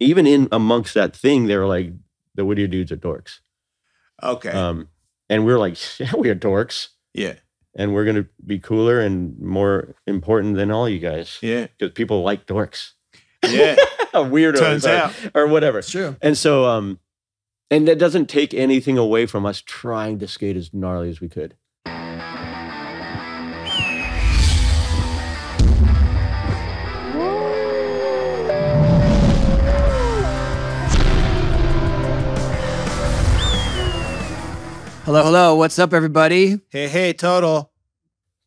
even in amongst that thing, they were like, the Whittier dudes are dorks. Okay. Um, and we are like, yeah, we are dorks. yeah. And we're going to be cooler and more important than all you guys Yeah. because people like dorks. Yeah. Weirdos Turns or, out. or whatever. It's true. And so, um, and that doesn't take anything away from us trying to skate as gnarly as we could. Hello, hello. What's up, everybody? Hey, hey, total.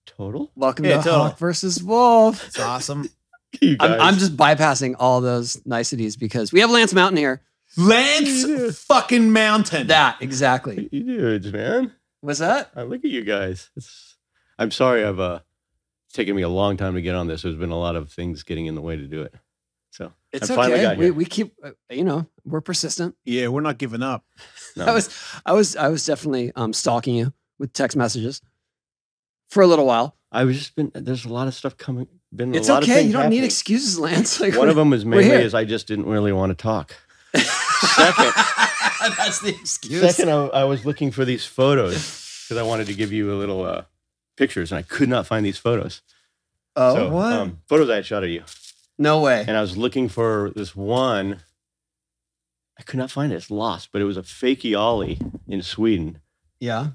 Total? Welcome Yeah, to totally. Hawk versus Wolf. It's awesome. You I'm. I'm just bypassing all those niceties because we have Lance Mountain here. Lance fucking Mountain. That exactly. you dudes, man. What's that? I look at you guys. It's, I'm sorry, I've uh, it's taken me a long time to get on this. There's been a lot of things getting in the way to do it. So It's I finally okay. We, we keep, uh, you know, we're persistent. Yeah, we're not giving up. no. I was, I was, I was definitely um, stalking you with text messages for a little while. I was just been. There's a lot of stuff coming. Been It's a lot okay. You don't need excuses, Lance. Like, One of them was mainly is I just didn't really want to talk. Second, That's the excuse. second, I, I was looking for these photos because I wanted to give you a little uh, pictures, and I could not find these photos. oh, so, what? Um, photos I had shot of you, no way. and I was looking for this one. I could not find it. It's lost, but it was a fakey ollie in Sweden. Yeah.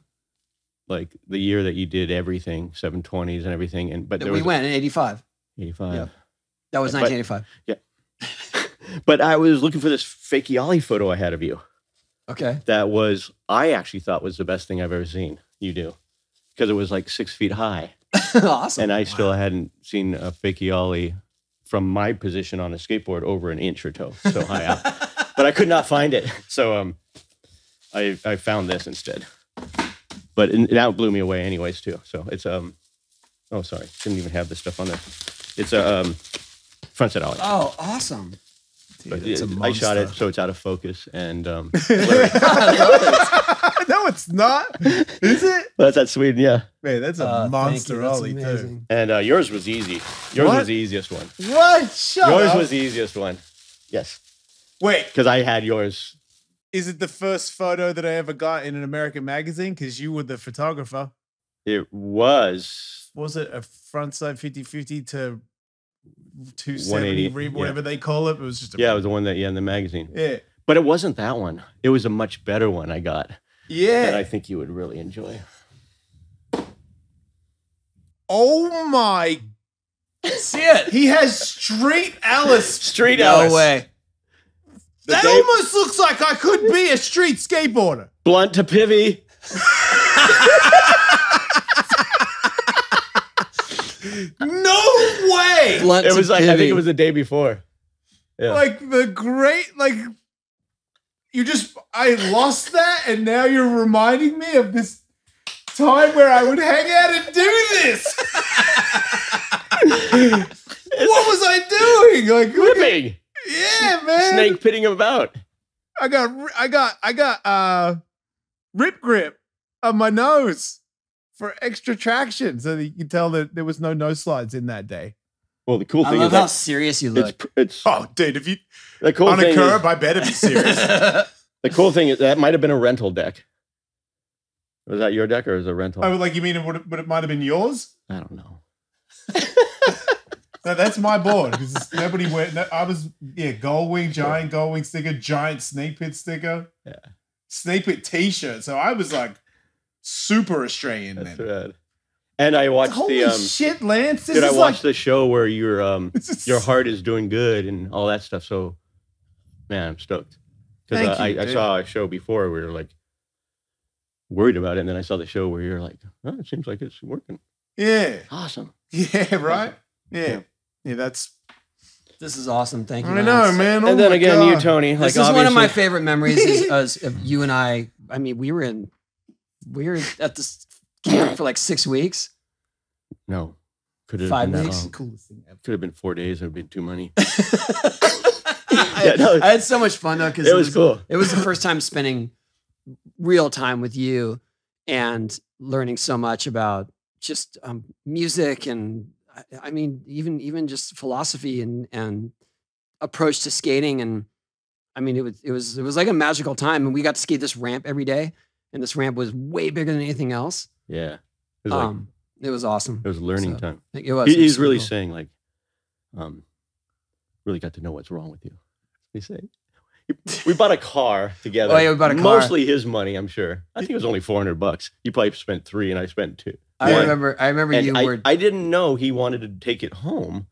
like the year that you did everything, 720s and everything. And but we went in 85. 85. Yep. That was But- yeah. But I was looking for this fakey ollie photo I had of you. Okay. That was I actually thought was the best thing I've ever seen you do. Because it was like six feet high. awesome. And I still hadn't seen a fakey ollie from my position on a skateboard over an inch or toe so high up. But I could not find it. So um I I found this instead. But it, now it blew me away anyways too. So it's um oh sorry, didn't even have this stuff on there. It's a um front set ollie. Oh, awesome. But Dude, it's a it- I shot it so it's out of focus and um no, it's not. Is it? well, that's at Sweden, yeah. Man, that's a Uh, monster. That's ollie, too. amazing. And uh, yours was easy. Yours What? was the easiest one. What? Shut yours up. was the easiest one. Yes, Wait, because I had yours. is it the first photo that I ever got in an American magazine? Because you were the photographer. It was Was it a front side 50 50 to 270, 180, re- yeah. whatever they call it? It was just a. yeah, it was the one that yeah in the magazine. Yeah. But it wasn't that one. It was a much better one I got Yeah. that I think you would really enjoy. oh my. See it. He has Street Alice. Street Alice. No Alice. way. The That day- almost looks like I could be a street skateboarder. Blunt to Pivy. No way. Blunt It was like I think it was the day before. Yeah. Like the great, like you just, I lost that, and now you're reminding me of this time where I would hang out and do this. what was I doing? Like, look at- Whipping. yeah, man. Snake pitting him about. I got, I got, I got uh, rip grip on my nose for extra traction, so that you can tell that there was no no slides in that day. Well, the cool I thing love is how that serious you look. pr- it's Oh, dude, if you the cool on a thing curb, is, I better be serious. the cool thing is that might have been a rental deck. Was that your deck or was it a rental? oh, like you mean it would, but it might have been yours? I don't know. No, that's my board because nobody went. No, I was yeah, Gullwing, giant Gullwing sticker, giant snake pit sticker, Yeah. snake pit T-shirt. So I was like super Australian That's then. rad. And I watched Holy the um shit, Lance! This dude, I is watched like the show where your um is- your heart is doing good and all that stuff. So man, I'm stoked. Because Thank I, I saw a show before where you're like worried about it, and then I saw the show where you're like, oh, it seems like it's working. Yeah, Awesome. yeah, right. Yeah, Yeah. yeah. That's This is awesome. Thank you. I know, Lance. man. and Oh then my again, you, God. Tony. This like is one of my favorite memories. Is, is of you and I. I mean, we were in, we were at this camp for like six weeks. No, could have Five been that weeks? long. coolest thing ever. Could have been four days. It would have been too many. I, Yeah, no, I had so much fun though because It was cool. It was the first time spending real time with you and learning so much about just um, music and I- I mean even even just philosophy and and approach to skating and I mean, it was it was it was like a magical time, and we got to skate this ramp every day, and this ramp was way bigger than anything else. Yeah. It was, like, Um, it was awesome. it was learning so- time. It was. He- he's really cool. saying like, um, really got to know what's wrong with you. He say, we bought a car together. Oh, yeah, we bought a car. Mostly his money, I'm sure. I think it was only 400 bucks. You probably spent three, and I spent two. I One. remember. I remember And you I, were. I didn't know he wanted to take it home,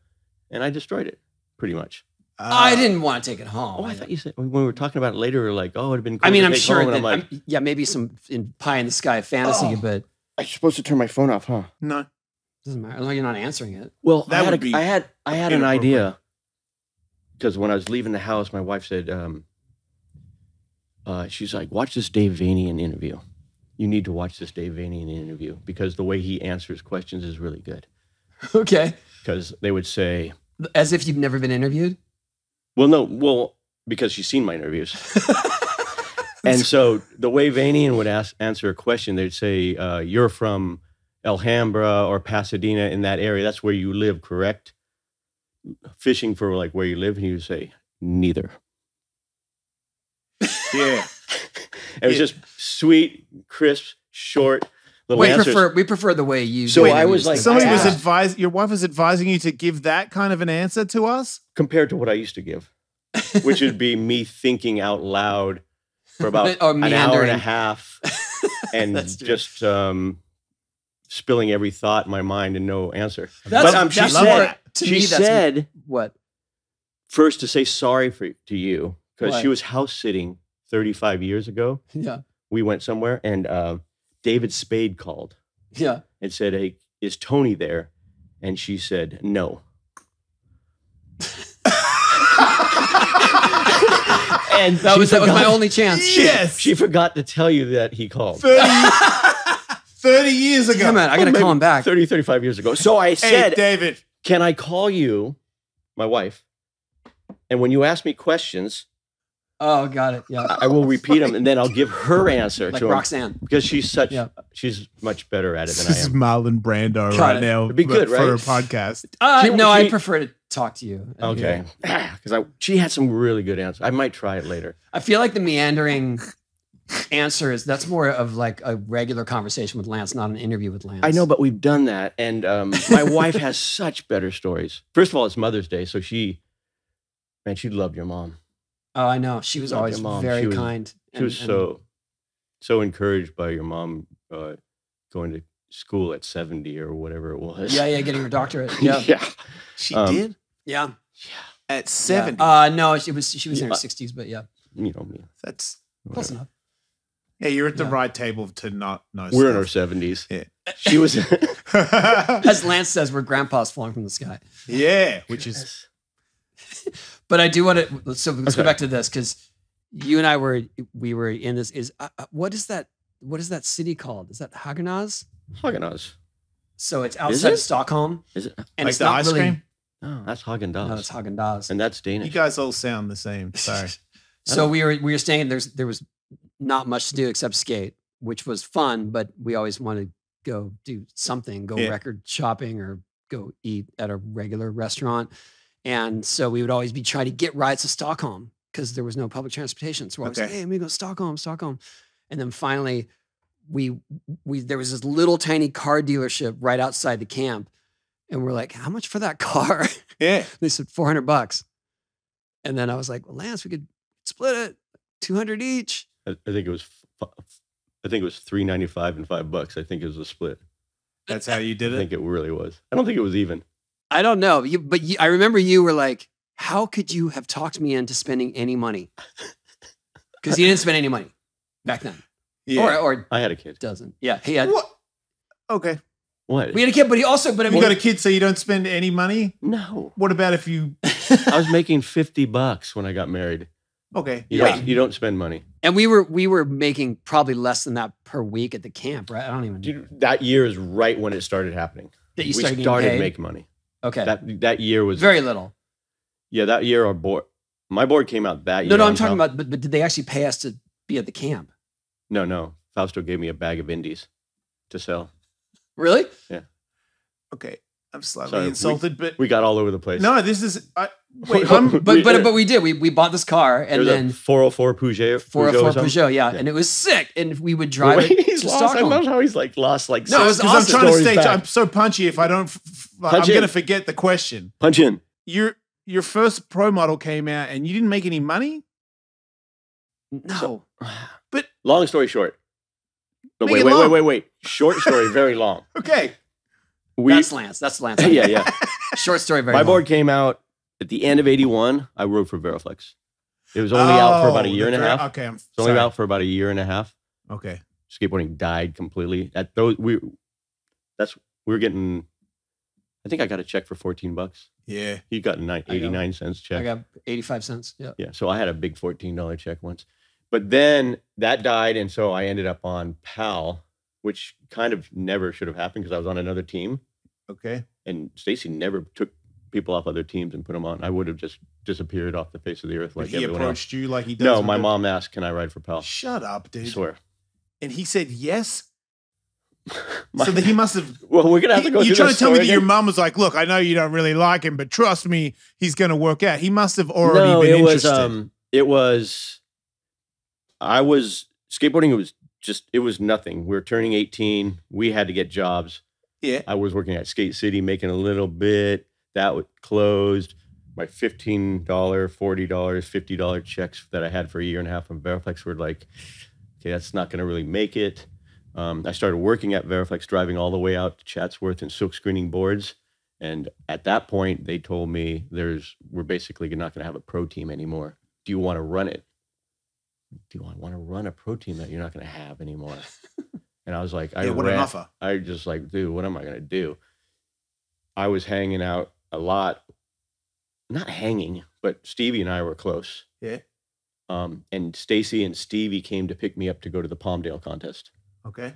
and I destroyed it pretty much. I didn't want to take it home. Oh, I I- thought you said when we were talking about it later, we were like, oh, it'd have been. Cool I mean, to I'm take sure home. that I'm like, I'm- yeah, maybe some in pie in the sky fantasy, Oh. but I'm supposed to turn my phone off, huh? No. doesn't matter. As long as you're not answering it. Well, That I had, would a, be I had I had an idea because when I was leaving the house, my wife said, um, uh, "She's like, watch this Dave Vanian interview. You need to watch this Dave Vanian interview because the way he answers questions is really good. Okay. Because they would say, As if you've never been interviewed. Well, no, well, because she's seen my interviews." And so the way Vanian would ask, answer a question, they'd say, uh, "You're from Alhambra or Pasadena in that area. That's where you live, correct?" Fishing for like where you live, and he would say, "Neither." Yeah. It was Yeah. just sweet, crisp, short little we answers. prefer we prefer the way you. So do I was like- Somebody was asked- advised. Your wife was advising you to give that kind of an answer to us. compared to what I used to give, which would be me thinking out loud for about Or an hour and a half and just um, spilling every thought in my mind and no answer. That's, But, um, she that's said- more- to she me, that's said what. first to say sorry for to you because she was house sitting 35 years ago. Yeah. We went somewhere and uh, David Spade called Yeah. and said, "Hey, is Tony there?" And she said, "No." and That she was that was my only chance. Yes. She forgot to tell you that he called. 30, 30 years ago. Come on, I Oh, gotta maybe call him back. 30, 35 years ago. So I Hey, said, David. Can I call you, my wife? And when you ask me questions, Oh, got it. Yeah. I will repeat them and then I'll give her answer Like to him. Roxanne. Because she's such, Yeah. she's much better at it than I This is am. Marlon Brando Got right it. now. It'd be but good, For a podcast. Uh, She- no, I she- prefer to talk to you. Okay. Because I she had some really good answers. I might try it later. I feel like the meandering answer is that's more of like a regular conversation with Lance, not an interview with Lance. I know, but we've done that. And um, my wife has such better stories. First of all, it's Mother's Day. So she, man, she loved your mom. Oh, I know. She was Loved always mom. very She was- kind. She and- was and- so, so encouraged by your mom uh, going to school at 70 or whatever it was. Yeah, yeah, getting her doctorate. Yeah. yeah. She Um, did Yeah. Yeah. at yeah. 70. Uh no, she was she was in her sixties, but yeah. You know me. That's Close whatever. enough. yeah. You're at the Yeah. right table to not know. We're in our 70s. Yeah. She was. As Lance says, we're grandpas falling from the sky. yeah, which is But I do want to. So let's go back to this because you and I were we were in this. Is uh, uh, what is that? What is that city called? Is that Haganaz? Haagen-Dazs. So it's outside it? of Stockholm, Is it? and like it's the not ice really. cream. No, that's Haagen-Dazs. No, it's Haagen Dazs. and that's Dana. You guys all sound the same. Sorry. So we were we were staying. There's there was not much to do except skate, which was fun. But we always wanted to go do something, go Yeah. record shopping or go eat at a regular restaurant. And so we would always be trying to get rides to Stockholm because there was no public transportation. So we're always like, Okay. hey, let me go to Stockholm, Stockholm. And then finally, we we there was this little tiny car dealership right outside the camp, and we're like, how much for that car? Yeah. they said 400 bucks. And then I was like, well, Lance, we could split it 200 each. I, I think it was. f- I think it was three ninety five and five bucks. I think it was a split. That's how you did it. I think it really was. I don't think it was even. I don't know. You, but you, I remember you were like, how could you have talked me into spending any money? Because you didn't spend any money back then. Yeah. Or, or I had a kid. doesn't. Yeah. He had, what? Okay. What? we had a kid, but he also, but I mean, You got a kid, so you don't spend any money. no. What about if you? I was making fifty bucks when I got married. Okay. You, Yeah. don't, you don't spend money. and we were, we were making probably less than that per week at the camp, right? I don't even, Dude, that year is right when it started happening. that you we started, started getting paid? making money. Okay. That that year was Very little. yeah. That year our board, my board came out that year. No, no, I'm talking top- about, but, but did they actually pay us to be at the camp? No, no. Fausto gave me a bag of indies to sell. Really? Yeah. Okay. I'm slightly Sorry, we- insulted, but We got all over the place. no, this is. I, wait, I'm, But We- but but we did. We we bought this car and then a 404 Peugeot. for a Peugeot or Ford something. Oh Peugeot, yeah, Yeah. and it was sick. And we would drive Wait, it he's to lost. I love how he's like lost like No, it was because I'm trying to stay. back. I'm so punchy. If I don't, f- f- like, Punch I'm in. gonna forget the question. Punch in. Your your first pro model came out, and you didn't make any money. No, But Long story short. No, Make wait, it wait, wait, wait, wait. Short story, very long. Okay, We, that's Lance. That's Lance. yeah, yeah. Short story. Very. My long. board came out at the end of 81. I rode for Veriflex. It was only out for about a Oh, year and a half. Okay, I'm It's only out for about a year and a half. Okay, Skateboarding died completely. At those, we, that's, we were getting, I think I got a check for 14 bucks. yeah. He got a nine, I got- 89 cents check. I got eighty-five cents. Yeah. Yeah. So I had a big $14 check once. But then that died. And so I ended up on Powell, which kind of never should have happened because I was on another team. Okay, And Stacy never took people off other teams and put them on. I would have just disappeared off the face of the earth like he everyone else. approached you like he does. No, my mom asked, "Can I ride for Powell?" Shut up, dude. I swear. And he said yes. My- so that he must have. well, we're gonna have to go. You're trying to tell me story that your mom was like, "Look, I know you don't really like him, but trust me, he's going to work out." He must have already no, been it was. interested. Um, it was. I was skateboarding. It was just. It was nothing. We were turning 18. We had to get jobs. yeah. I was working at Skate City, making a little bit. That was closed. My fifteen dollar, forty dollars, fifty dollar checks that I had for a year and a half from Veriflex were like, okay, that's not going to really make it. Um, I started working at Veriflex, driving all the way out to Chatsworth and silk screening boards. And at that point, they told me, "There's we're basically not going to have a pro team anymore. Do you want to run it? Do I want, to run a pro team that you're not going to have anymore?" and I was like, "I yeah, what an offer. I just like, dude, what am I gonna do? I was hanging out a lot, not hanging, but Stevie and I were close. Yeah. Um, and Stacy and Stevie came to pick me up to go to the Palmdale contest. Okay.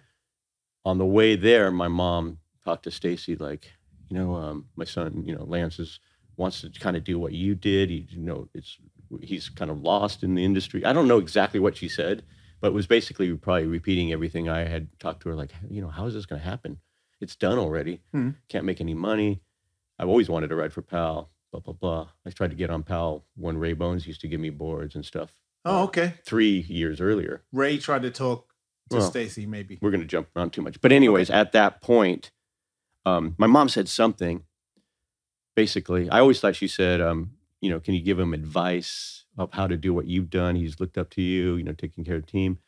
On the way there, my mom talked to Stacy like, you know, um, my son, you know, Lance is wants to kind of do what you did. He, you know, it's he's kind of lost in the industry. I don't know exactly what she said, but it was basically probably repeating everything I had talked to her. Like, you know, how is this going to happen? It's done already. Hmm. Can't make any money. I've always wanted to ride for Powell. Blah blah blah. I tried to get on Powell when Ray Bones used to give me boards and stuff. Oh, uh, okay. Three years earlier. Ray tried to talk to Well, Stacy, maybe. we're going to jump around too much. But anyways, at that point, um, my mom said something. Basically, I always thought she said, um, you know, can you give him advice of how to do what you've done? He's looked up to you, you know, taking care of the team.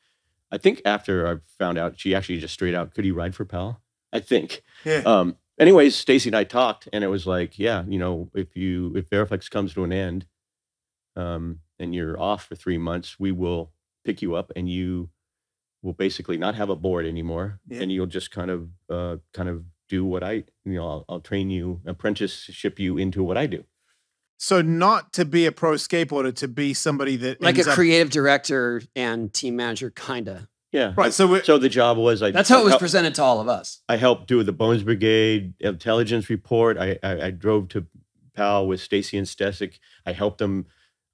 I think after I found out, she actually just straight out, could he ride for Powell? I think. Yeah. Um, anyways, Stacy and I talked, and it was like, yeah, you know, if you if Veriflex comes to an end, um, and you're off for three months, we will pick you up, and you will basically not have a board anymore, Yeah. and you'll just kind of uh, kind of do what I, you know, I'll, I'll train you, apprenticeship you into what I do. So not to be a pro skateboarder, to be somebody that Like a ends up- creative director and team manager, kinda. Yeah. right. So So the job was I. That's how it was help- presented to all of us. I helped do the Bones Brigade intelligence report. I I, I drove to Powell with Stacy and Stecyk. I helped them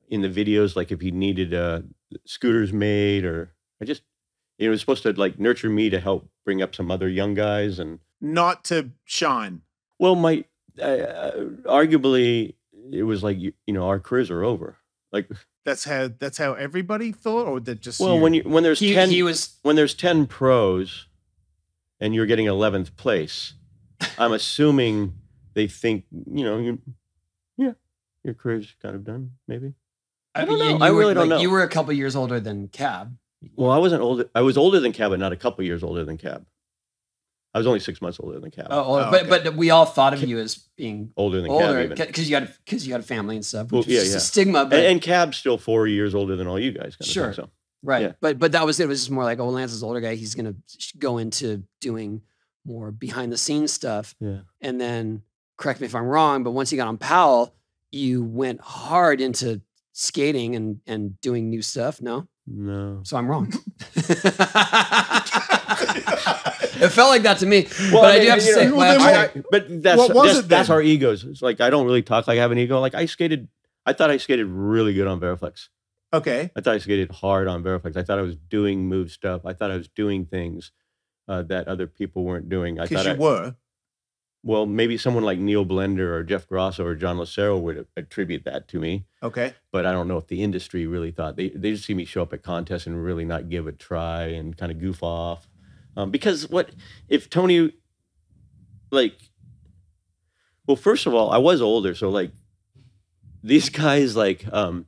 in the videos, like if he needed uh, scooters made, or I just you know, it was supposed to like nurture me to help bring up some other young guys. And not to shine. well, my uh, arguably it was like you, you know our careers are over. Like That's how that's how everybody thought, or that just well, you? when you when there's He, ten he was when there's 10 pros and you're getting 11th place, I'm assuming they think, you know, you yeah, your career's kind of done, maybe. I don't know. and I you were- really don't like, know. You were a couple years older than Cab. Well, I wasn't older. I was older than Cab, but not a couple years older than Cab. I was only six months older than Cab. Oh, oh, Oh, but okay. but we all thought of you as being older than older Cab, even. because you had because you had a family and stuff. Well, Which was yeah, just yeah. a stigma, but And, and Cab's still four years older than all you guys. Kind of Sure. Thing, so right. yeah. But but that was it. It was just more like, oh, Lance is older guy. He's gonna go into doing more behind the scenes stuff. yeah. And then correct me if I'm wrong, but once you got on Powell, you went hard into skating and and doing new stuff. No, No. so I'm wrong. it felt like that to me. Well, but I, I do have to you say, well, well, I- I- but that's What was that's, it that's our egos. It's like I don't really talk like I have an ego. Like I skated, I thought I skated really good on Veriflex. okay. I thought I skated hard on Veriflex. I thought I was doing move stuff. I thought I was doing things uh, that other people weren't doing. I Because thought you I, were. well, maybe someone like Neil Blender or Jeff Grosso or John Lucero would attribute that to me. Okay. But I don't know if the industry really thought they they just see me show up at contests and really not give a try and kind of goof off. Um, because what if Tony, like, well, first of all, I was older, so like, these guys, like, um,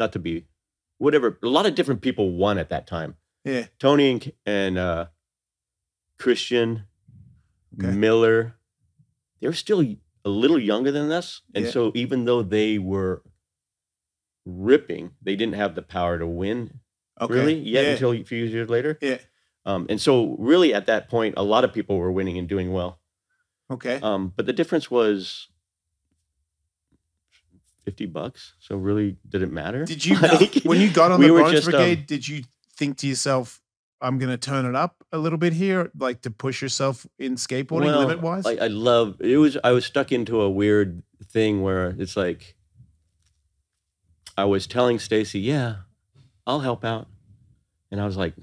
not to be, whatever, a lot of different people won at that time. Yeah. Tony and, and uh, Christian, Okay. Miller, they were still a little younger than us. And Yeah. so even though they were ripping, they didn't have the power to win Okay. really yet yeah. until a few years later. Yeah. Um, and so really at that point, a lot of people were winning and doing well. Okay. Um, but the difference was 50 bucks. So really, did it matter? Did you Like, when you got on we the bonus just, um, brigade? did you think to yourself, "I'm going to turn it up a little bit here, like to push yourself in skateboarding Well, limit wise"? I, I love it was I was stuck into a weird thing where it's like I was telling Stacy, yeah, I'll help out. And I was like,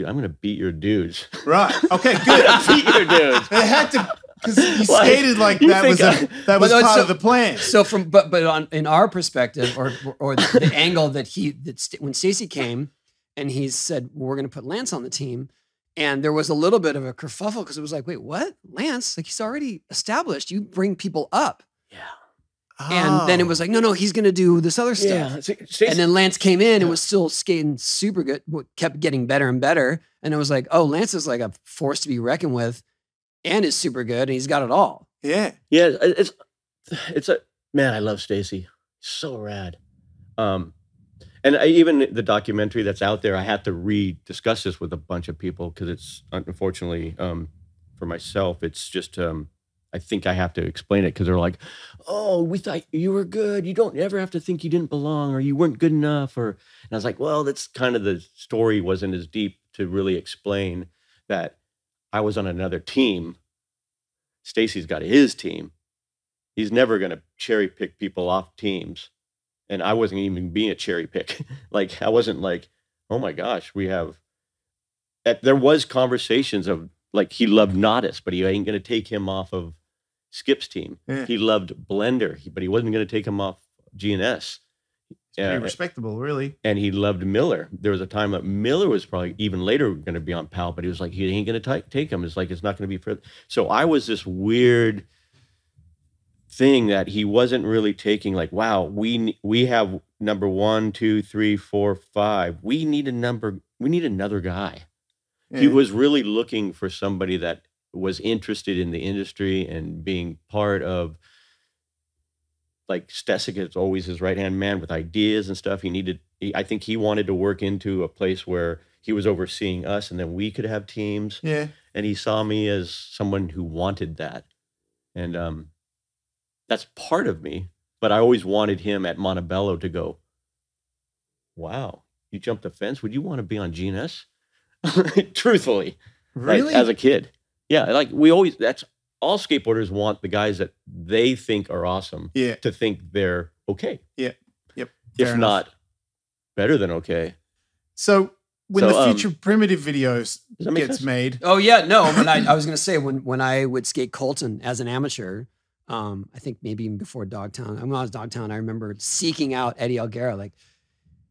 dude, I'm gonna beat your dudes. right. Okay. Good. gonna beat your dudes. It had to because you Like, skated like you that was a, I- that was But, part so- of the plan. So from but but on in our perspective or or the angle that he that St- when Stacy came and he said we're going to put Lance on the team and there was a little bit of a kerfuffle because it was like wait what Lance like he's already established you bring people up Yeah. And then it Oh. was like no no he's going to do this other stuff Yeah. Sta- Stacy- and then Lance came in and was still skating super good w- kept getting better and better and it was like oh Lance is like a force to be reckoned with and is super good and he's got it all yeah. Yeah, it's it's a man. I love Stacy. So rad. Um, and I, even the documentary that's out there, I had to re-discuss this with a bunch of people because it's unfortunately um, for myself, it's just um, I think I have to explain it because they're like, "Oh, we thought you were good. You don't ever have to think you didn't belong or you weren't good enough." Or and I was like, "Well, that's kind of the story wasn't as deep to really explain that I was on another team." Stacy's got his team. He's never going to cherry pick people off teams. And I wasn't even being a cherry pick. like I wasn't like, oh my gosh, we have. There was conversations of like he loved Natas, but he ain't going to take him off of Skip's team. Yeah. He loved Blender, but he wasn't going to take him off G&S. It's pretty Yeah, respectable, really. and he loved Miller. There was a time that Miller was probably even later going to be on Powell, but he was like, he ain't going to take him. It's like it's not going to be for. So I was this weird thing that he wasn't really taking. Like, wow, we we have number one, two, three, four, five. We need a number. We need another guy. He was really looking for somebody that was interested in the industry and being part of like Stecyk is always his right hand man with ideas and stuff. He needed, he, I think he wanted to work into a place where he was overseeing us and then we could have teams. Yeah. And he saw me as someone who wanted that. And um, that's part of me. But I always wanted him at Montebello to go, wow, you jumped the fence. Would you want to be on G&S? Truthfully like, Really? as a kid. Yeah, like we always that's all skateboarders want the guys that they think are awesome yeah. to think they're okay. Yeah. Yep. If enough. not better than okay. So when So, the um, future primitive videos Does gets sense? made, Oh yeah, no. When I, I was gonna say when when I would skate Colton as an amateur, um, I think maybe even before Dogtown. When I was Dogtown, I remember seeking out Eddie Elguera, like,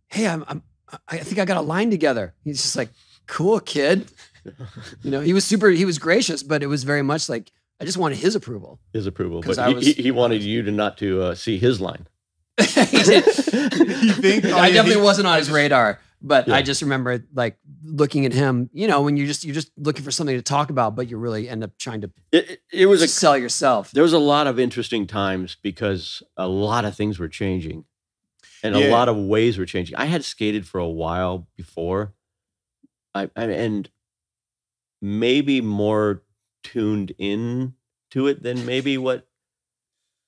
"Hey, I'm, I'm I think I got a line together." He's just like, "Cool, kid." You know, he was super. He was gracious, but it was very much like I just wanted his approval. His approval. 'Cause But I he, was- he, he wanted you to not to uh, see his line. He you think? Oh, I definitely he- wasn't on his radar, but Yeah. I just remember like looking at him. You know, when you're just you're just looking for something to talk about, but you really end up trying to It, it, it was a sell yourself. there was a lot of interesting times because a lot of things were changing and a lot of ways were changing. I had skated for a while before. I, I and maybe more tuned in to it than maybe what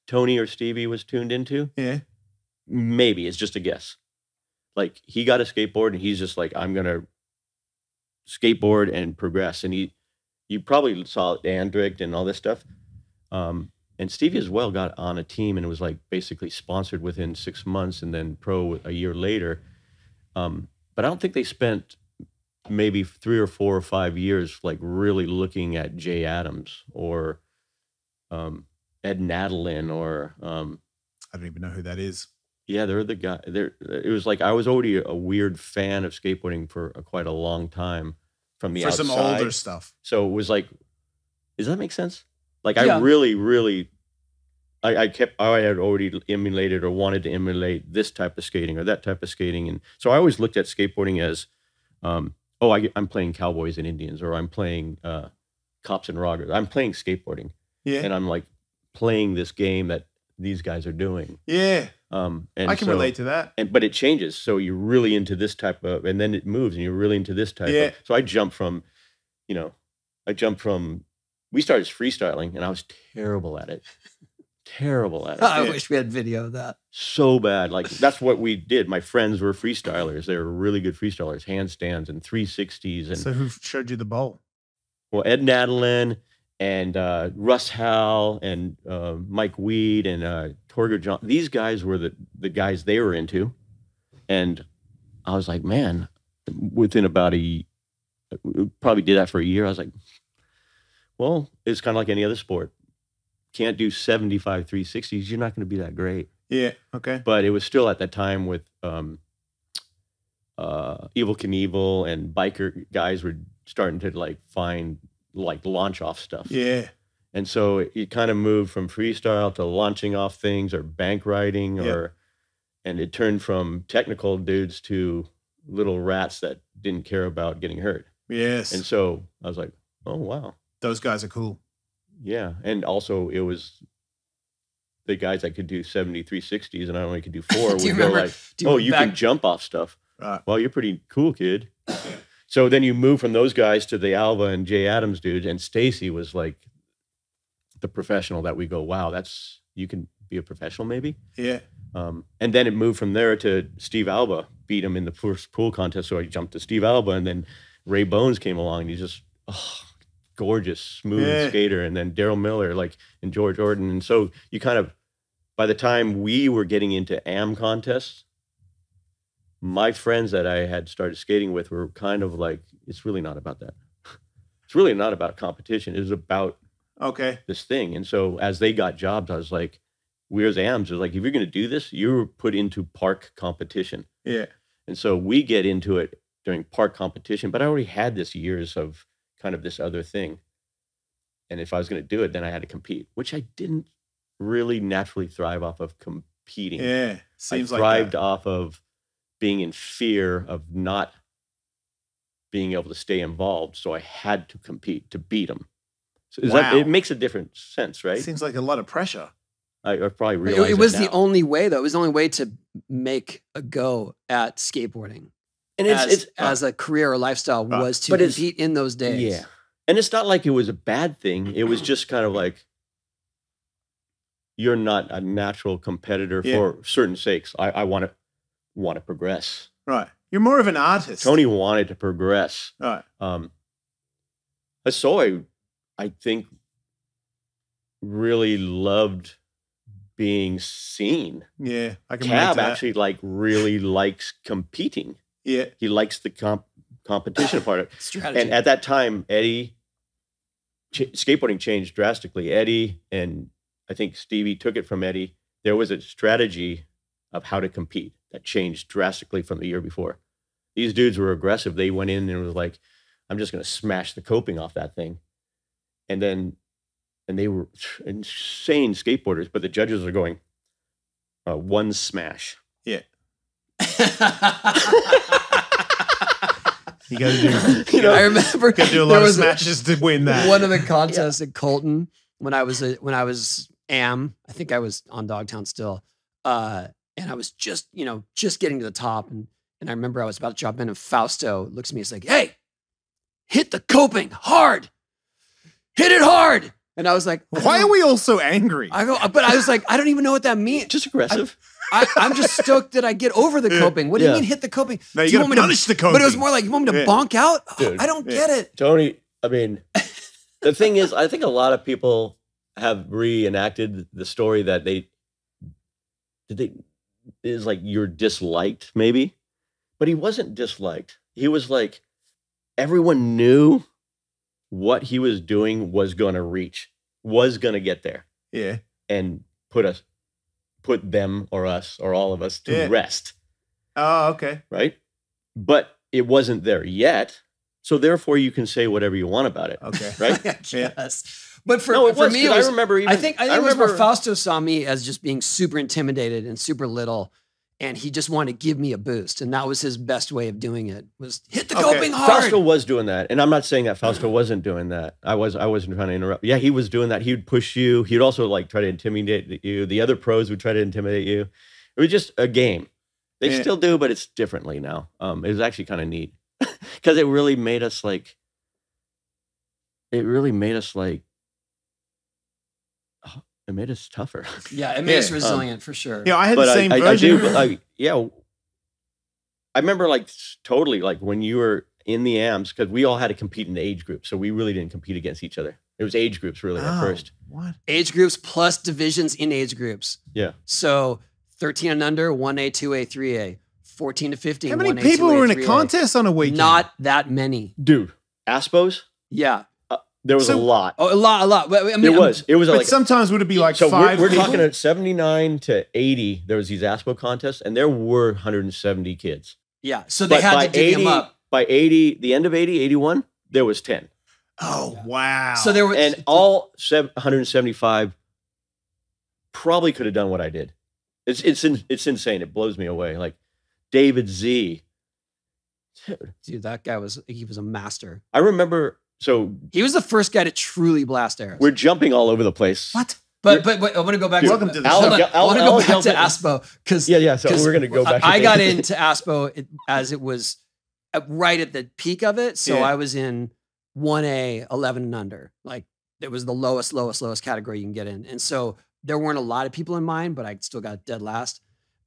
Tony or Stevie was tuned into. Yeah. Maybe it's just a guess. Like he got a skateboard and he's just like, I'm gonna skateboard and progress. And he you probably saw Andrick and all this stuff. Um, and Stevie as well got on a team and it was like basically sponsored within six months and then pro a year later. Um, but I don't think they spent maybe three or four or five years like really looking at Jay Adams or um, Ed Nadalin or um, I don't even know who that is. yeah, they're the guy. There, it was like I was already a weird fan of skateboarding for a, quite a long time from the For outside. some older stuff. So it was like, does that make sense? Like Yeah. I really, really, I, I kept, I had already emulated or wanted to emulate this type of skating or that type of skating, and so I always looked at skateboarding as, um, oh, I, I'm playing cowboys and Indians, or I'm playing uh, cops and roggers. I'm playing skateboarding, Yeah. and I'm like playing this game that these guys are doing. yeah. Um, and I can so- relate to that. and but it changes. So you're really into this type of, and then it moves, and you're really into this type. Yeah. Of, so I jump from, you know, I jumped from. We started freestyling, and I was terrible at it. Terrible at it. I wish we had video of that. so bad. Like that's what we did. My friends were freestylers. They were really good freestylers, handstands and 360s, and So who showed you the bowl? well, Ed Nadalin and uh, Russ Howell and uh, Mike Weed and uh, Torger John. These guys were the, the guys they were into. And I was like, man, within about a, probably did that for a year. I was like, well, it's kind of like any other sport. Can't do 75 360s. You're not going to be that great Yeah. Okay. but it was still at that time with um, uh, Evel Knievel and biker guys were starting to like find like launch off stuff. Yeah. And so it, it kind of moved from freestyle to launching off things or bank riding Yeah. or, and it turned from technical dudes to little rats that didn't care about getting hurt. Yes. And so I was like, oh, wow. Those guys are cool. Yeah. And also it was the guys that could do 70 360s and I only could do four Do you would go remember- like, Do you oh, you back- can jump off stuff. Right. Well, you're pretty cool, kid. So then you move from those guys to the Alva and Jay Adams dudes, and Stacy was like the professional that we go, wow, that's you can be a professional maybe. Yeah. Um, and then it moved from there to Steve Alba beat him in the first pool contest, so I jumped to Steve Alba, and then Ray Bones came along, and he just oh, gorgeous, smooth Yeah. skater, and then Daryl Miller, like and George Orton, and so you kind of by the time we were getting into AM contests, my friends that I had started skating with were kind of like, it's really not about that. It's really not about competition. It was about Okay. this thing. And so as they got jobs, I was like, we as AMs was like, if you're going to do this, you're put into park competition. Yeah. And so we get into it during park competition, but I already had this years of kind of this other thing. And if I was going to do it, then I had to compete, which I didn't really naturally thrive off of competing. Yeah. Seems I like thrived that. off of being in fear of not being able to stay involved. So I had to compete to beat them. So is that, it makes a different sense, right? Seems like a lot of pressure. I, I probably It, realize it was the now. only way, though. It was the only way to make a go at skateboarding and it's, as, it's uh, as a career or lifestyle Right. was to But it's- compete in those days. Yeah. And it's not like it was a bad thing. It was just kind of like you're not a natural competitor Yeah. for certain sakes. I, I want to want to progress. Right. You're more of an artist. Tony wanted to progress. Right. Um so I I think really loved being seen. Yeah. I can relate Cab actually like really likes competing. Yeah. He likes the comp- competition part of it. Strategy. And at that time, Eddie, ch- skateboarding changed drastically. Eddie and I think Stevie took it from Eddie. There was a strategy of how to compete that changed drastically from the year before. These dudes were aggressive. They went in and was like, I'm just going to smash the coping off that thing. And then, and they were insane skateboarders, but the judges are going, uh, one smash. You got to do. You know, I remember Got to do a there lot of was a- to win that. one of the contests at Colton when I was a, when I was am. I think I was on Dogtown still, uh, and I was just you know just getting to the top, and and I remember I was about to drop in, and Fausto looks at me, he's like, "Hey, hit the coping hard, hit it hard," and I was like, I Why know. are we all so angry? I go, but I was like, I don't even know what that means. just aggressive. I, I'm just stoked that I get over the coping. What do you mean hit the coping? no, Do you got want to me punish the code. But it was more like you want me to Yeah. bonk out? Dude, oh, I don't yeah. get it. Tony, I mean, the thing is, I think a lot of people have reenacted the story that they did they is like you're disliked, maybe, but he wasn't disliked. He was like everyone knew what he was doing was going to reach. Was going to get there Yeah. and put us, put them or us or all of us to Yeah. rest, Oh, okay. right? But it wasn't there yet. So therefore, you can say whatever you want about it. Okay. Right? I Yeah. guess. But for, no, it for was, me, it 'cause was, I remember even. I think I think it was remember, where Fausto saw me as just being super intimidated and super little, and he just wanted to give me a boost, and that was his best way of doing it was hit the Okay. coping hard. Fausto was doing that, and I'm not saying that Fausto wasn't doing that. I was. I wasn't trying to interrupt. Yeah, he was doing that. He would push you. He'd also like try to intimidate you. The other pros would try to intimidate you. It was just a game. They Yeah. still do, but it's differently now. Um, it was actually kind of neat because it really made us like. It really made us like. It made us tougher. yeah, it made us Yeah. Um, resilient for sure. Yeah, I had but the I, same I, I version. do. But like, yeah, I remember like totally like when you were in the AMs because we all had to compete in the age group, so we really didn't compete against each other. It was age groups really at Oh, first. What? age groups plus divisions in age groups. Yeah. So 13 and under, 1A, 2A, 3A. 14 to 15. How many 1A, people 2A, were in a 3A. contest on a weekend? Not that many. Dude, Aspos, Yeah. There was So- a lot. Oh, a lot, a lot. I mean, it I'm- was. It was But like sometimes would it be like so. five? We're, we're talking at seventy nine to eighty. There was these Aspo contests, and there were one hundred and seventy kids. Yeah. So they But had by to divvy them up. by eighty, the end of 80, 81, there was ten. Oh Yeah. wow! So there were and all sev- 175 probably could have done what I did. It's it's in, it's insane. It blows me away. Like David Z. Dude, dude, that guy was he was a master. I remember. So He was the first guy to truly blast arrows. we're jumping all over the place. what? but but but I want to go back. Welcome to, to the hold show. on. Al- I want to Al- go back Al- to Aspo because Yeah, yeah. So we're gonna go back. to I got into Aspo it- as it was right at the peak of it. So Yeah. I was in 1A, 11 and under. Like it was the lowest, lowest, lowest category you can get in. And so there weren't a lot of people in mine, but I still got dead last.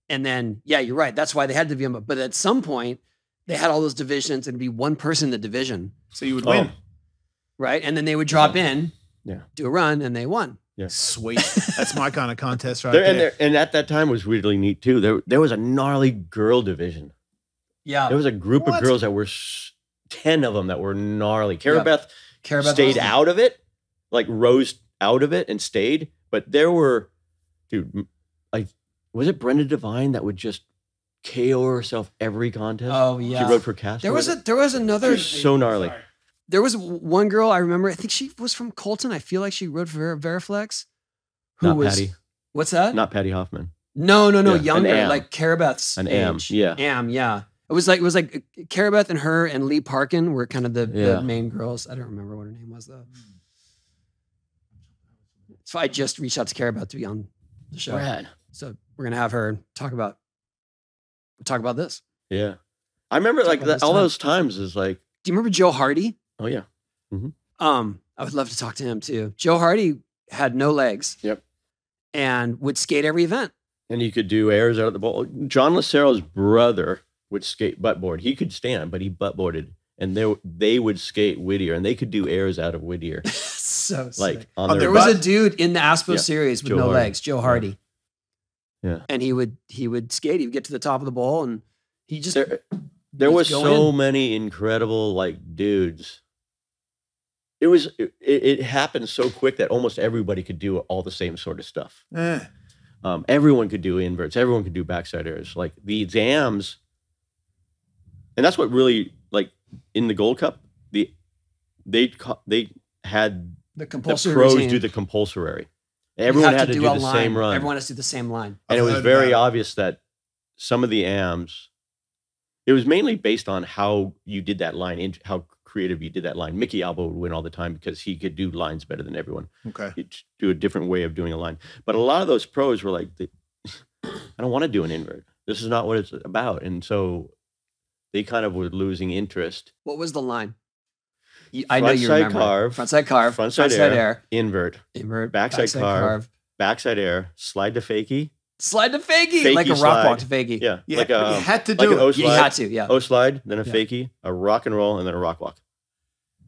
And then, yeah, you're right. That's why they had to be. But at some point, they had all those divisions and it'd be one person in the division, So you would Oh, win. Right? And then they would drop in, Yeah. do a run, and they won. Yeah. Sweet. That's my kind of contest right there, there. and there, and at that time was really neat too. There there was a gnarly girl division. Yeah. There was a group What? of girls that were ten of them that were gnarly. Cara-Beth Care stayed those? out of it, like rose out of it and stayed. But there were, dude, m- like, was it Brenda Devine that would just KO herself every contest? Oh, yeah. She rode for Casper. there was a there was another so gnarly. There was one girl I remember. I think she was from Colton. I feel like she rode for Ver- Veriflex. Who Not was Patty. what's that? Not Patty Hoffman. no, no, no, Yeah, younger, am. like Cara-Beth's An am, yeah. am, yeah. It was like it was like uh, Cara-Beth and her and Lee Parkin were kind of the, Yeah. the main girls. I don't remember what her name was though. Hmm. So I just reached out to Cara-Beth to be on the show. Brad. So we're gonna have her talk about talk about this. Yeah. I remember Talk like about that, all time. those times is like, Do you remember Joe Hardy? Oh yeah. Um, I would love to talk to him too. Joe Hardy had no legs. Yep. And would skate every event. And he could do airs out of the ball. John Lucero's brother would skate buttboard. He could stand, but he buttboarded. And they they would skate Whittier, and they could do airs out of Whittier, so like sick. on Oh, their there was a dude in the Aspo Yeah, series with Joe no Hardy. legs, Joe Hardy. Yeah. And he would he would skate. He would get to the top of the bowl, and he just there, there was so in. many incredible like dudes. It was it, it happened so quick that almost everybody could do all the same sort of stuff. Eh. Um, everyone could do inverts. Everyone could do backside airs. Like the exams, and that's what really like in the Gold Cup. The they they had the compulsory the pros routine. do the compulsory. Everyone had to do, a the line. same run, Everyone has to do the same line. and I've it was very about obvious that some of the AMs. It was mainly based on how you did that line, in how creative you did that line. Micke Alba would win all the time because he could do lines better than everyone. Okay. He'd do a different way of doing a line. But a lot of those pros were like, I don't want to do an invert. This is not what it's about. And so they kind of were losing interest. What was the line? You- I know you Frontside remember. it. carve, Frontside carve. frontside air. Invert, Invert. backside carve. backside air, slide to fakie. Slide to fakie. Fakie like a rock slide. walk to fakie. Yeah. Yeah, like a, you had to like do an O it. Yeah, you slide. had to. Yeah. O slide, then a Yeah. fakie, a rock and roll, and then a rock walk.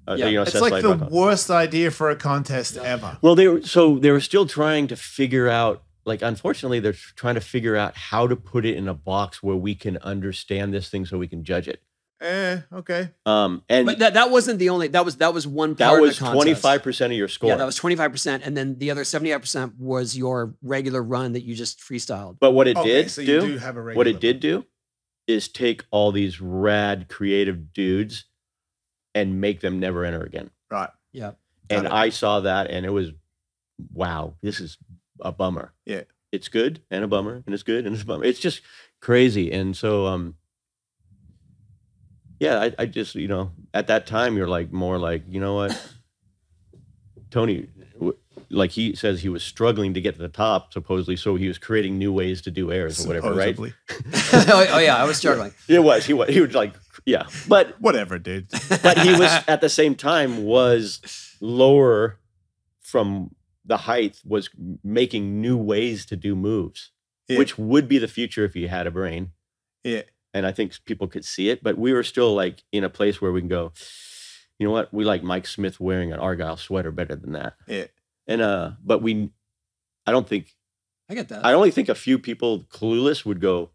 Uh, Yeah. You know, It's like the rock worst idea for a contest ever. Well, they were so they were still trying to figure out. Like, unfortunately, they're trying to figure out how to put it in a box where we can understand this thing, so we can judge it. Eh, okay. Um, and But that, that wasn't the only that was that was one that part was of the contest. twenty five percent of your score. Yeah, that was 25%. And then the other 75% was your regular run that you just freestyled. but what it okay, did so do, you do have a regular what it did do, is take all these rad creative dudes and make them never enter again. Right. Yeah. Got and it. I saw that, and it was, wow, this is a bummer. Yeah. it's good and a bummer, and it's good and it's a bummer. It's just crazy, and so um, yeah, I, I just you know at that time you're like more like you know what, Tony, like he says he was struggling to get to the top supposedly, so he was creating new ways to do airs or whatever, right? Oh, oh, yeah, I was struggling. It was he was he was like yeah, but Whatever, dude. but he was at the same time was lower from the height was making new ways to do moves Yeah. which would be the future if you had a brain Yeah. and i think people could see it but we were still like in a place where we can go you know what we like mike smith wearing an argyle sweater better than that Yeah. and uh but we i don't think I get that. i only think a few people clueless would go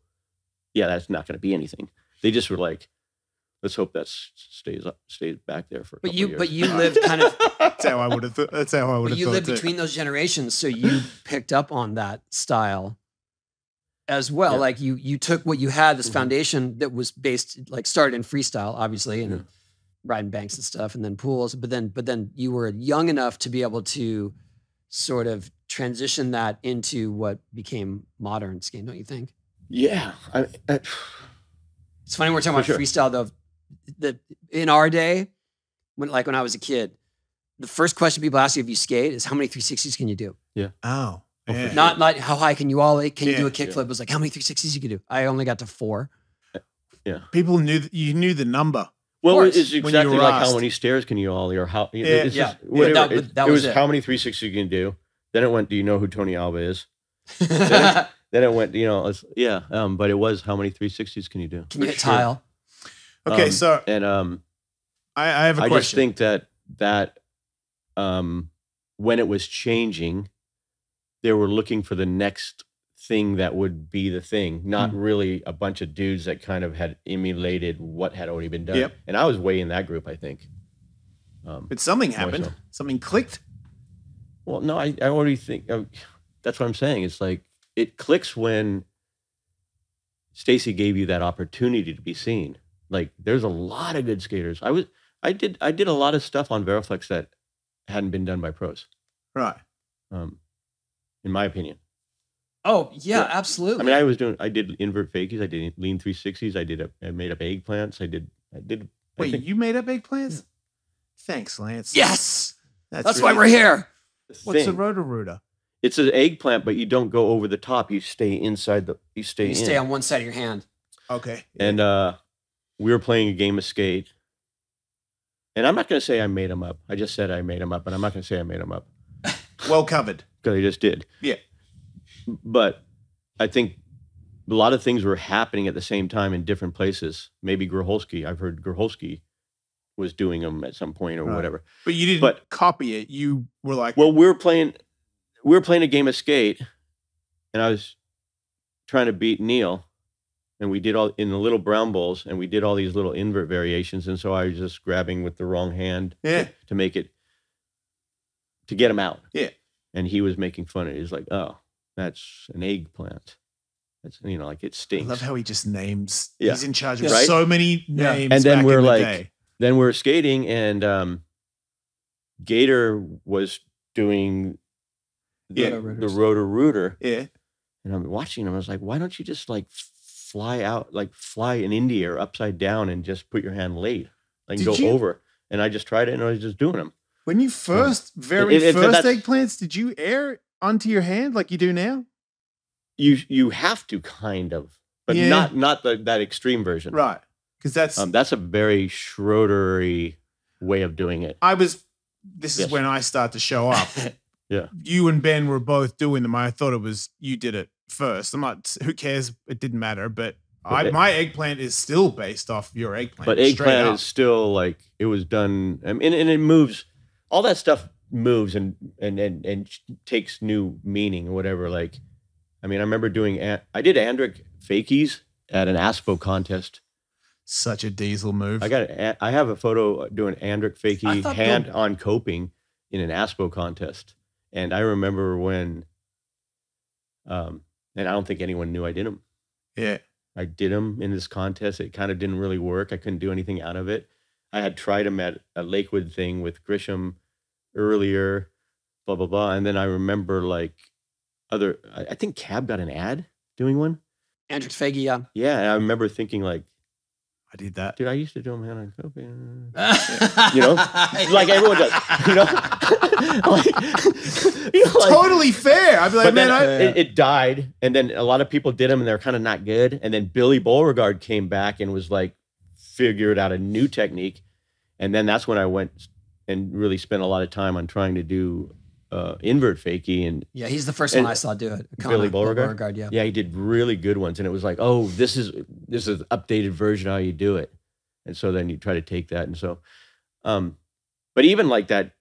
yeah that's not going to be anything they just were like let's hope that stays up stays back there for a but couple you years. but you lived kind of That's how I would have. Th- that's how I would but have you thought. lived too. between those generations, so you picked up on that style as well. Yeah. Like you you took what you had, this Mhm. foundation that was based like started in freestyle, obviously, and Yeah. riding banks and stuff, and then pools. But then but then you were young enough to be able to sort of transition that into what became modern skating, don't you think? Yeah, I, I, It's funny we're talking For about sure. freestyle though. The in our day, when like when I was a kid, the first question people ask you if you skate is how many 360s can you do? Oh. Oh, yeah. sure. Not like how high can you ollie? Can you do a kickflip? It was like how many 360s you can do? I only got to four. Yeah. People knew that you knew the number. well, it's exactly were like how many stairs can you ollie or how? you know, Yeah. it's Yeah. just Yeah, whatever. that- it, that it was was it. how many 360 you can do. Then it went. Do you know who Tony Alva is? Then it went. You know, it's, yeah. Um, but it was how many 360s can you do? can you For hit sure. tile? Okay, Um, so And um, I, I have a I just think that that um, when it was changing, they were looking for the next thing that would be the thing, not Hmm. really a bunch of dudes that kind of had emulated what had already been done. Yep. And I was way in that group, I think. Um, but something happened. so. Something clicked. well, no, I, I already think uh, that's what I'm saying. It's like it clicks when Stacy gave you that opportunity to be seen. Like there's a lot of good skaters. I was I did I did a lot of stuff on Variflex that hadn't been done by pros. Right. um, in my opinion. Oh yeah, Yeah. absolutely. I mean, I was doing, I did invert fakies, I did lean 360s, I did, a, I made up eggplants, I did, I did. I Wait, think you made up eggplants? Thanks, Lance. yes, That's, that's, why we're here. the What's a thing, rotor rooter? it's an eggplant, but you don't go over the top. You stay inside the, you stay You in. stay on one side of your hand. Okay. and uh, we were playing a game of skate. And I'm not going to say I made them up. I just said I made them up, and I'm not going to say I made them up well covered. because I just did. Yeah. But I think a lot of things were happening at the same time in different places. Maybe Grholski, I've heard Grholski was doing them at some point or Right. whatever. But you didn't But- copy it. You were like, Well, we were playing, we were playing a game of skate, and I was trying to beat Neil, and we did all in the little brown bowls, and we did all these little invert variations, and so I was just grabbing with the wrong hand yeah. to, to make it to get him out. Yeah. and he was making fun of it. He's like, "Oh, that's an eggplant. That's you know, like it stinks. I love how he just names. Yeah. He's in charge of Right? so many Yeah. names. And then back we're in the like- day. then we're skating and um gator was doing the, Yeah. the Roto-rooters. rotor rooter yeah. and i'm watching him i was like why don't you just like f- fly out like fly in india or upside down and just put your hand late and Did go you- over and i just tried it and i was just doing them When you first, very It- it- first eggplants, did you air onto your hand like you do now? you you have to kind of but Yeah. not not the, that extreme version Right. Because that's, um, that's a very schroedery way of doing it I was, this is Yes. when I start to show up. Yeah. You and Ben were both doing them. I thought it was, you did it first. I'm not, who cares? It didn't matter. But I, my eggplant is still based off your eggplant. but eggplant is still like it was done I mean, and, and it moves all that stuff moves and and and, and takes new meaning or whatever like i mean i remember doing I did andric fakies at an aspo contest Such a diesel move. I got a- I have a photo doing Andric fakie hand Bill- on coping in an ASPO contest, and I remember when, um, and I don't think anyone knew I did them. yeah. I did them in this contest. It kind of didn't really work. I couldn't do anything out of it. I had tried them at a Lakewood thing with Grisham earlier, blah blah blah, and then I remember like other. I, I think Cab got an ad doing one. Andrew Faggy, yeah. Yeah, and I remember thinking like, I did that. dude, I used to do them hand on coping. you know, like everyone does, you know, like, you know, like- totally fair. I'd be like, man, I, it, it died, and then a lot of people did them, and they're kind of not good. And then Billy Beauregard came back and was like, figured out a new technique, and then that's when I went and really spent a lot of time on trying to do uh, invert fakie, and Yeah, he's the first one I saw do it. Billy Bill Beauregard? yeah. yeah, he did really good ones, and it was like, oh, this is this is an updated version of how you do it, and so then you try to take that, and so, um, but even like that,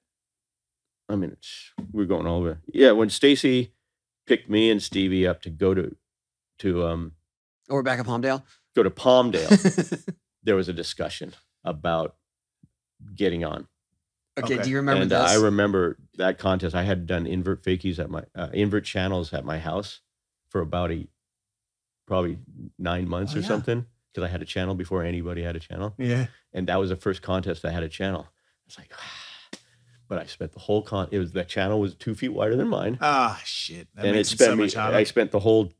I mean, it's, we're going all over. Yeah, when Stacy picked me and Stevie up to go to to um Or we're back at Palmdale. go to Palmdale, there was a discussion about getting on. okay, Okay. do you remember and this? uh, I remember that contest. I had done invert fakies at my uh, invert channels at my house for about a probably nine months Oh, or yeah. something because I had a channel before anybody had a channel, yeah. and that was the first contest I had a channel. It's like, but I spent the whole con. It was the channel was two feet wider than mine, Ah, shit. That and it makes it, spent so me. much harder. I spent the whole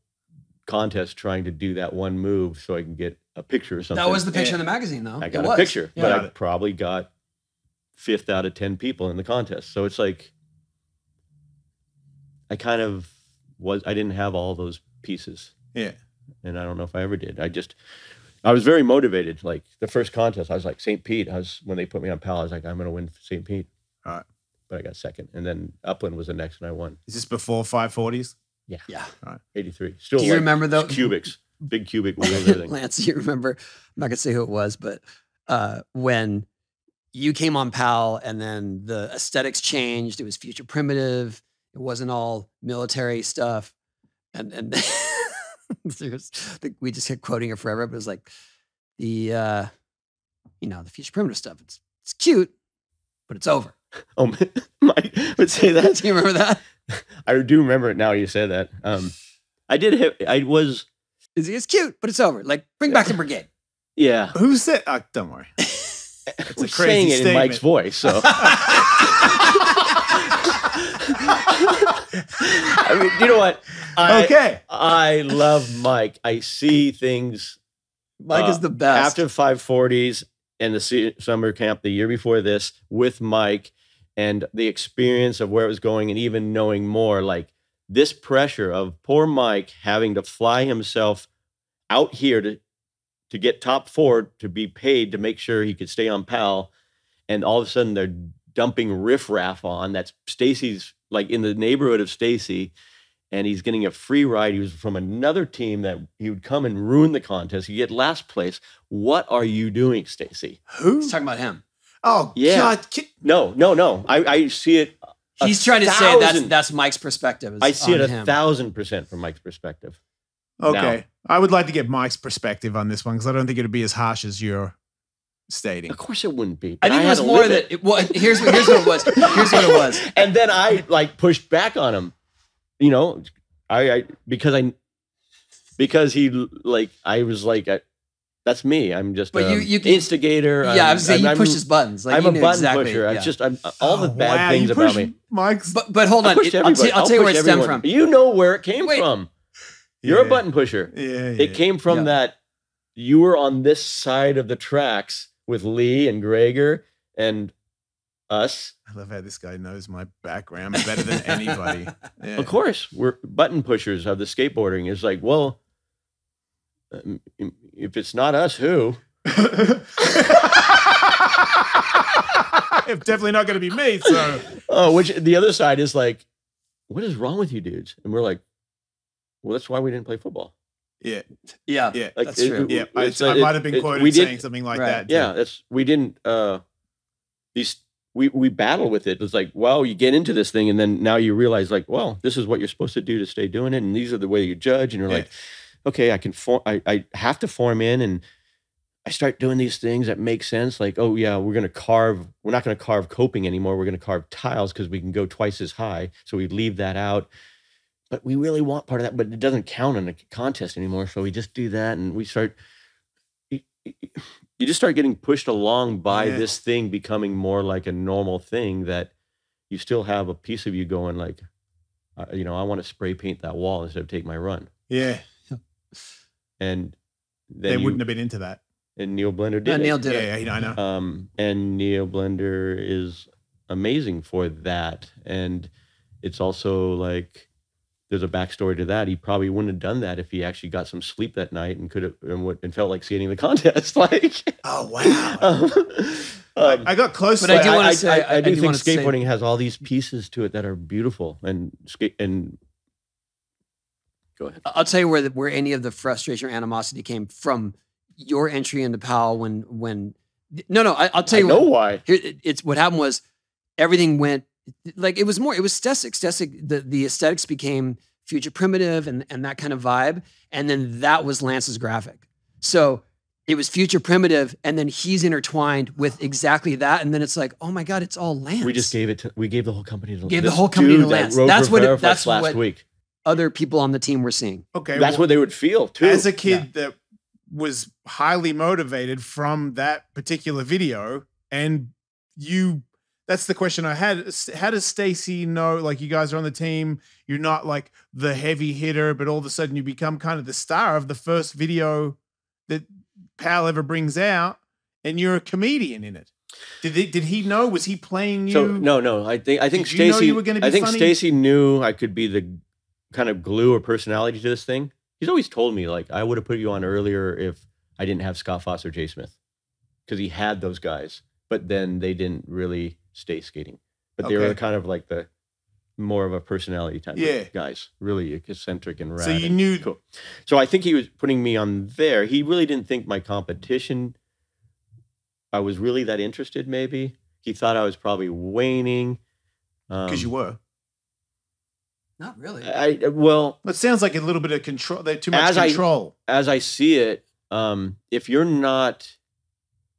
contest trying to do that one move so I can get a picture or something. that was the picture Yeah. in the magazine, though. I It got a was. picture, Yeah. but I probably got fifth out of 10 people in the contest. So it's like, I kind of was, I didn't have all those pieces. yeah. And I don't know if I ever did. I just, I was very motivated. Like the first contest, I was like, St. Pete, I was, when they put me on Powell, I was like, I'm going to win St. Pete. All right. But I got second. And then Upland was the next, and I won Is this before 540s? Yeah. yeah. 83. Still, Do you like, remember though? cubics, big cubic wheels, everything. Lance, you remember? I'm not gonna say who it was, but uh, when you came on Powell and then the aesthetics changed, it was future primitive. It wasn't all military stuff, and and there's, I we just kept quoting it forever. But it was like the uh, you know the future primitive stuff. It's it's cute, but it's over. Oh, Mike would say that. do you remember that? I do remember it now. You said that. Um, I did have. I was. It's, it's cute, but it's over. Like bring back the brigade. Yeah. Who said? Uh, don't worry. It's a a crazy saying it in Mike's voice. So. I mean, you know what? I, okay. I love Mike. I see things Mike Uh, is the best. after 540s and the summer camp the year before this with Mike and the experience of where it was going and even knowing more like this pressure of poor Mike having to fly himself out here to to get top 4 to be paid to make sure he could stay on Powell and all of a sudden they're dumping riffraff on that's Stacy's like in the neighborhood of Stacy and he's getting a free ride. He was from another team that he would come and ruin the contest. He get last place. What are you doing, Stacy? Who? He's talking about him. Oh, Yeah. God. ki- No, no, no. I, I see it. a He's trying to say that's that's Mike's perspective. I see it a him. thousand percent from Mike's perspective. Okay. I would like to get Mike's perspective on this one because I don't think it'd be as harsh as you're stating. Of course, it wouldn't be. I but think it was more live that it, well, here's what here's what it was. Here's what it was. and then I like pushed back on him. You know, I, I because I because he like I was like I, that's me. I'm just But an you- you can- instigator. Yeah, I I'm- was saying I'm- you push I'm- his buttons. Like I'm you a button exactly, pusher. yeah. It's just I'm, all the Oh, bad wow, things about me. Mike's. But but hold on, pushed it- I'll, t- I'll I'll tell you where push it stemmed everyone. from. You know where it came Wait. from. You're Yeah. a button pusher. Yeah, yeah. It came from Yeah. that you were on this side of the tracks with Lee and Gregor and us. I love how this guy knows my background better than anybody. Yeah. Of course, we're button pushers of the skateboarding. It's like, well, um, if it's not us, who? it's definitely not going to be me. So Oh, which the other side is like, what is wrong with you dudes? And we're like, well, that's why we didn't play football. yeah, Yeah, yeah, Like, That's it- true. it- yeah. I, it's I like- it- might have been it- quoted we did- saying something like Right. that. too. Yeah, that's we didn't. uh These we we battle with it. It's like, well, you get into this thing, and then now you realize, like, well, this is what you're supposed to do to stay doing it, and these are the way you judge, and you're Yeah. like, okay, I can form. I I have to form in, and I start doing these things that make sense. Like, oh yeah, we're gonna carve. We're not gonna carve coping anymore. We're gonna carve tiles because we can go twice as high. So we leave that out. But we really want part of that, but it doesn't count in a contest anymore. So we just do that, and we start. You you just start getting pushed along by Yeah. this thing becoming more like a normal thing that you still have a piece of you going like, you know, I want to spray paint that wall instead of take my run. Yeah, And they you, wouldn't have been into that. and Neil Blender did No. Neil did Yeah, it. yeah, I know. um, and Neil Blender is amazing for that. And it's also like there's a backstory to that. He probably wouldn't have done that if he actually got some sleep that night and could have and, would, and felt like skating the contest. like, Oh wow! um, um, I got close. But I do wanna say- I, I I do do think wanna say- skateboarding has all these pieces to it that are beautiful and skate and go ahead. I'll tell you where the, where any of the frustration or animosity came from. Your entry into Powell when when no no I, I'll tell I you know what, why. here, it- it's what happened was everything went like it was more it was Stecyk Stecyk the the aesthetics became future primitive and and that kind of vibe and then that was Lance's graphic so it was future primitive and then he's intertwined with exactly that and then it's like oh my god it's all Lance We just gave it. To, we gave the whole company to Gave the whole company to dude that Lance. That's what it- that's last what- week. Other people on the team were seeing okay, That's well, what they would feel too. as a kid that was highly motivated from that particular video and you that's the question i had how does stacy know like you guys are on the team you're not like the heavy hitter but all of a sudden you become kind of the star of the first video that Powell ever brings out and you're a comedian in it did he, did he know was he playing you So no, no. I think I think Did you know Stacy. you were gonna be I think? Stacy knew I could be the kind of glue or personality to this thing. He's always told me like I would have put you on earlier if I didn't have Scott Foss or Jay Smith because he had those guys, but then they didn't really stay skating. But they were kind of like the more of a personality type of Yeah. guys, really eccentric and rad. so you knew cool. So I think he was putting me on there. He really didn't think my competition. I was really that interested. Maybe he thought I was probably waning. because Um, you were not really I I- well, it sounds like a little bit of control too much As I- control as I see it, um, if you're not,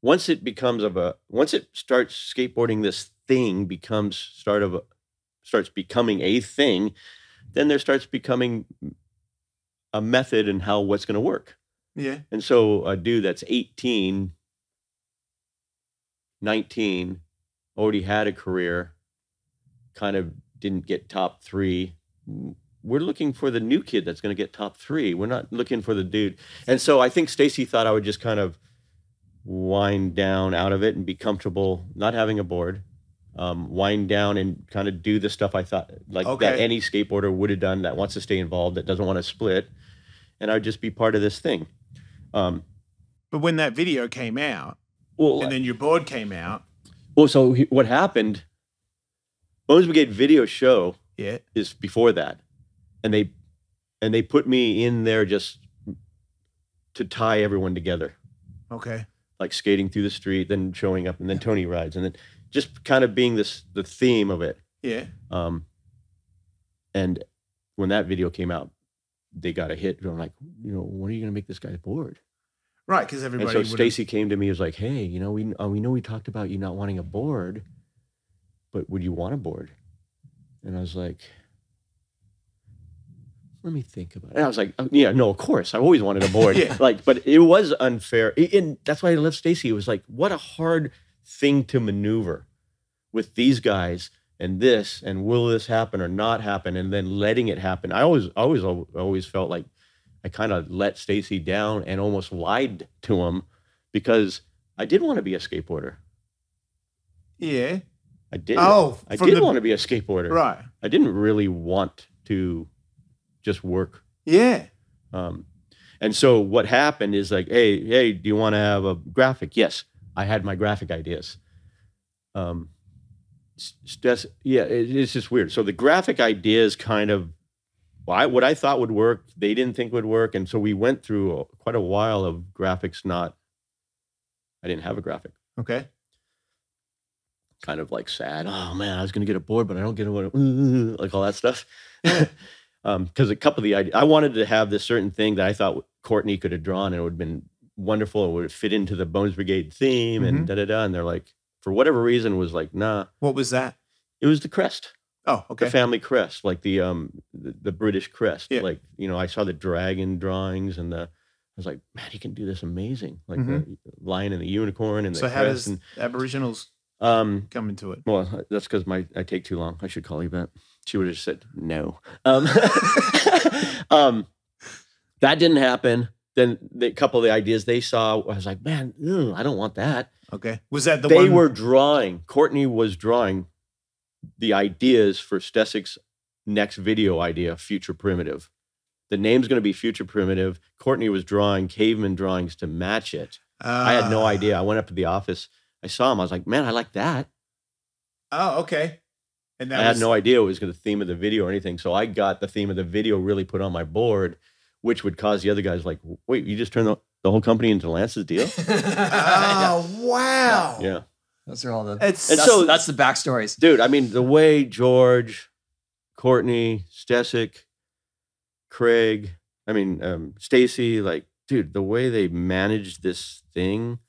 once it becomes of a, once it starts skateboarding, this thing becomes start of a, starts becoming a thing, then there starts becoming a method and how what's going to work. yeah And so a dude that's 18, 19, already had a career, kind of didn't get top three. We're looking for the new kid that's going to get top three. We're not looking for the dude. And so I think Stacy thought I would just kind of wind down out of it and be comfortable not having a board, um, wind down and kind of do the stuff I thought like that any skateboarder would have done that wants to stay involved, that doesn't want to split. And I'd just be part of this thing. Um, but when that video came out well, and then your board came out Well, so what happened? Bones Brigade video show yeah is before that, and they and they put me in there just to tie everyone together, okay like skating through the street, then showing up, and then Tony rides, and then just kind of being this the theme of it. yeah Um, and when that video came out, they got a hit. I'm like, you know, when are you going to make this guy bored? right because And everybody so Stacy came to me, was like, "Hey, you know, we uh, we know we talked about you not wanting a board, but would you want a board?" And I was like, "Let me think about it." And I was like, "Oh, "Yeah, no, of course, I always wanted a board. Yeah. Like, but it was unfair, and that's why I left Stacy. It was like, what a hard thing to maneuver with these guys." And this, and will this happen or not happen? And then letting it happen. I always, always, always felt like I kind of let Stacy down and almost lied to him because I did want to be a skateboarder. yeah I did. oh I did the- want to be a skateboarder. right I didn't really want to just work. yeah Um, and so what happened is like, hey, hey, do you want to have a graphic? Yes, I had my graphic ideas. Um, yeah, it- it's just weird. So the graphic ideas kind of, I, what I thought would work, they didn't think would work, and so we went through quite a while of graphics not. I didn't have a graphic. okay Kind of like sad. Oh man, I was gonna get a board, but I don't get a like all that stuff. Um, because a couple of the ideas, I wanted to have this certain thing that I thought Courtney could have drawn, and it would have been wonderful. It would fit into the Bones Brigade theme and Mhm. da da da. And they're like, for whatever reason, was like, nah. What was that? It was the crest, Oh, okay. the family crest, like the um the, the British crest. Yeah. Like you know, I saw the dragon drawings and the. I was like, man, he can do this amazing, like the lion and the unicorn and the Mm-hmm. so how does and, Aboriginals um, come into it? well, that's because my I take too long. I should call you that. She would have just said no. Um, um, that didn't happen. Then the couple of the ideas they saw, I was like, man, ugh, I don't want that. Okay. Was that the they one? were drawing. Courtney was drawing the ideas for Stecyk's next video idea, Future Primitive. The name's going to be Future Primitive. Courtney was drawing caveman drawings to match it. I had no Ah. idea. I went up to the office. I saw him. I was like, man, I like that. Oh, okay. And that I had no idea it was the theme of the video or anything. So I got the theme of the video really put on my board, which would cause the other guys like, wait, you just turned the, the whole company into Lance's deal? Oh, wow. yeah. Those are all the. It's And that's, so- that's the backstories. Dude, I mean, the way George, Courtney, Stecyk, Craig, I mean, um, Stacy, like, dude, the way they managed this thing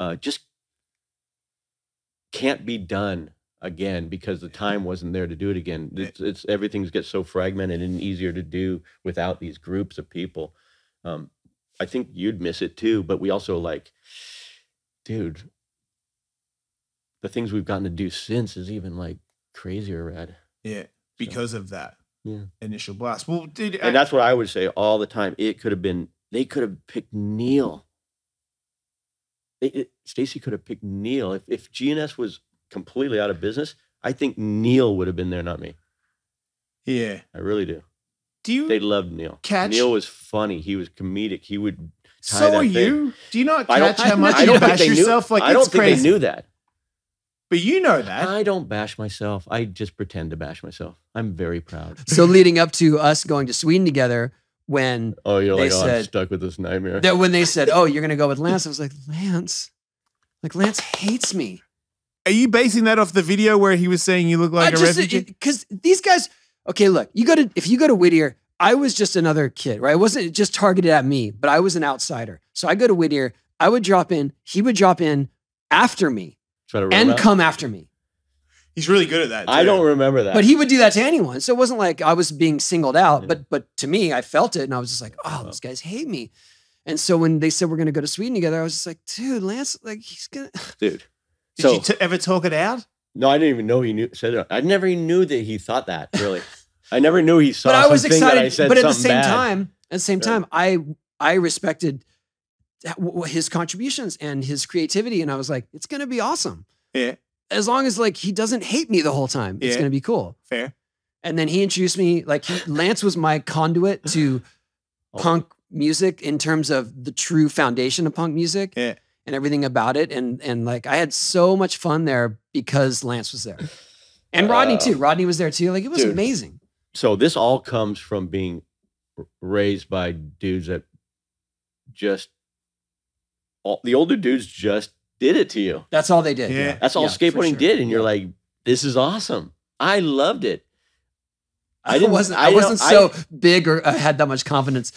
uh, just can't be done again because the time wasn't there to do it again. It's, it's everything's gets so fragmented and easier to do without these groups of people. Um, I think you'd miss it too, but we also like, dude, the things we've gotten to do since is even like crazier rad. yeah, because of that Yeah. initial blast. Well, did And that's what I would say all the time. It could have been, they could have picked Neil. They- Stacy could have picked Neil. If, if G&S was completely out of business, I think Neil would have been there, not me. yeah. I really do. Do you? They loved Neil. Catch- Neil was funny. He was comedic. He would tie so that are thing. you? Do you not I don't, catch how much I you don't think bash they knew- yourself? Like I don't it's think crazy. they knew that. But you know that. I don't bash myself. I just pretend to bash myself. I'm very proud. So leading up to us going to Sweden together, when Oh, you're They like, oh, I'm stuck with this nightmare. that when they said, "Oh, you're gonna go with Lance," I was like, "Lance, like Lance hates me." Are you basing that off the video where he was saying you look like I a refugee? because these guys. Okay, look, you go to if you go to Whittier, I was just another kid, right? It wasn't just targeted at me, but I was an outsider. So I go to Whittier. I would drop in. He would drop in after me Try to and out. come after me. He's really good at that. I don't remember that. But he would do that to anyone. So it wasn't like I was being singled out. Yeah. But but to me, I felt it, and I was just like, oh, those guys hate me. And so when they said we're gonna go to Sweden together, I was just like, dude, Lance, like he's gonna. dude. Did so you t- ever talk it out? no, I didn't even know he knew said it. I never even knew that he thought that. Really, I never knew he saw. but I was something that excited. I said but at the same bad. time, at the same Right. time, I I respected w- w- his contributions and his creativity, and I was like, it's gonna be awesome Yeah, as long as like he doesn't hate me the whole time. It's gonna be cool. fair. And then he introduced me like he, Lance was my conduit to Oh. punk music in terms of the true foundation of punk music Yeah. and everything about it. And and like I had so much fun there because Lance was there. And Rodney Uh, too. Rodney was there too. Like it was dude. amazing. So this all comes from being raised by dudes that just all, the older dudes just did it to you. That's all they did. Yeah. That's all Yeah, skateboarding sure. did, and you're like, this is awesome. I loved it. I, didn't- wasn't I I, don't- wasn't I- so big or uh, had that much confidence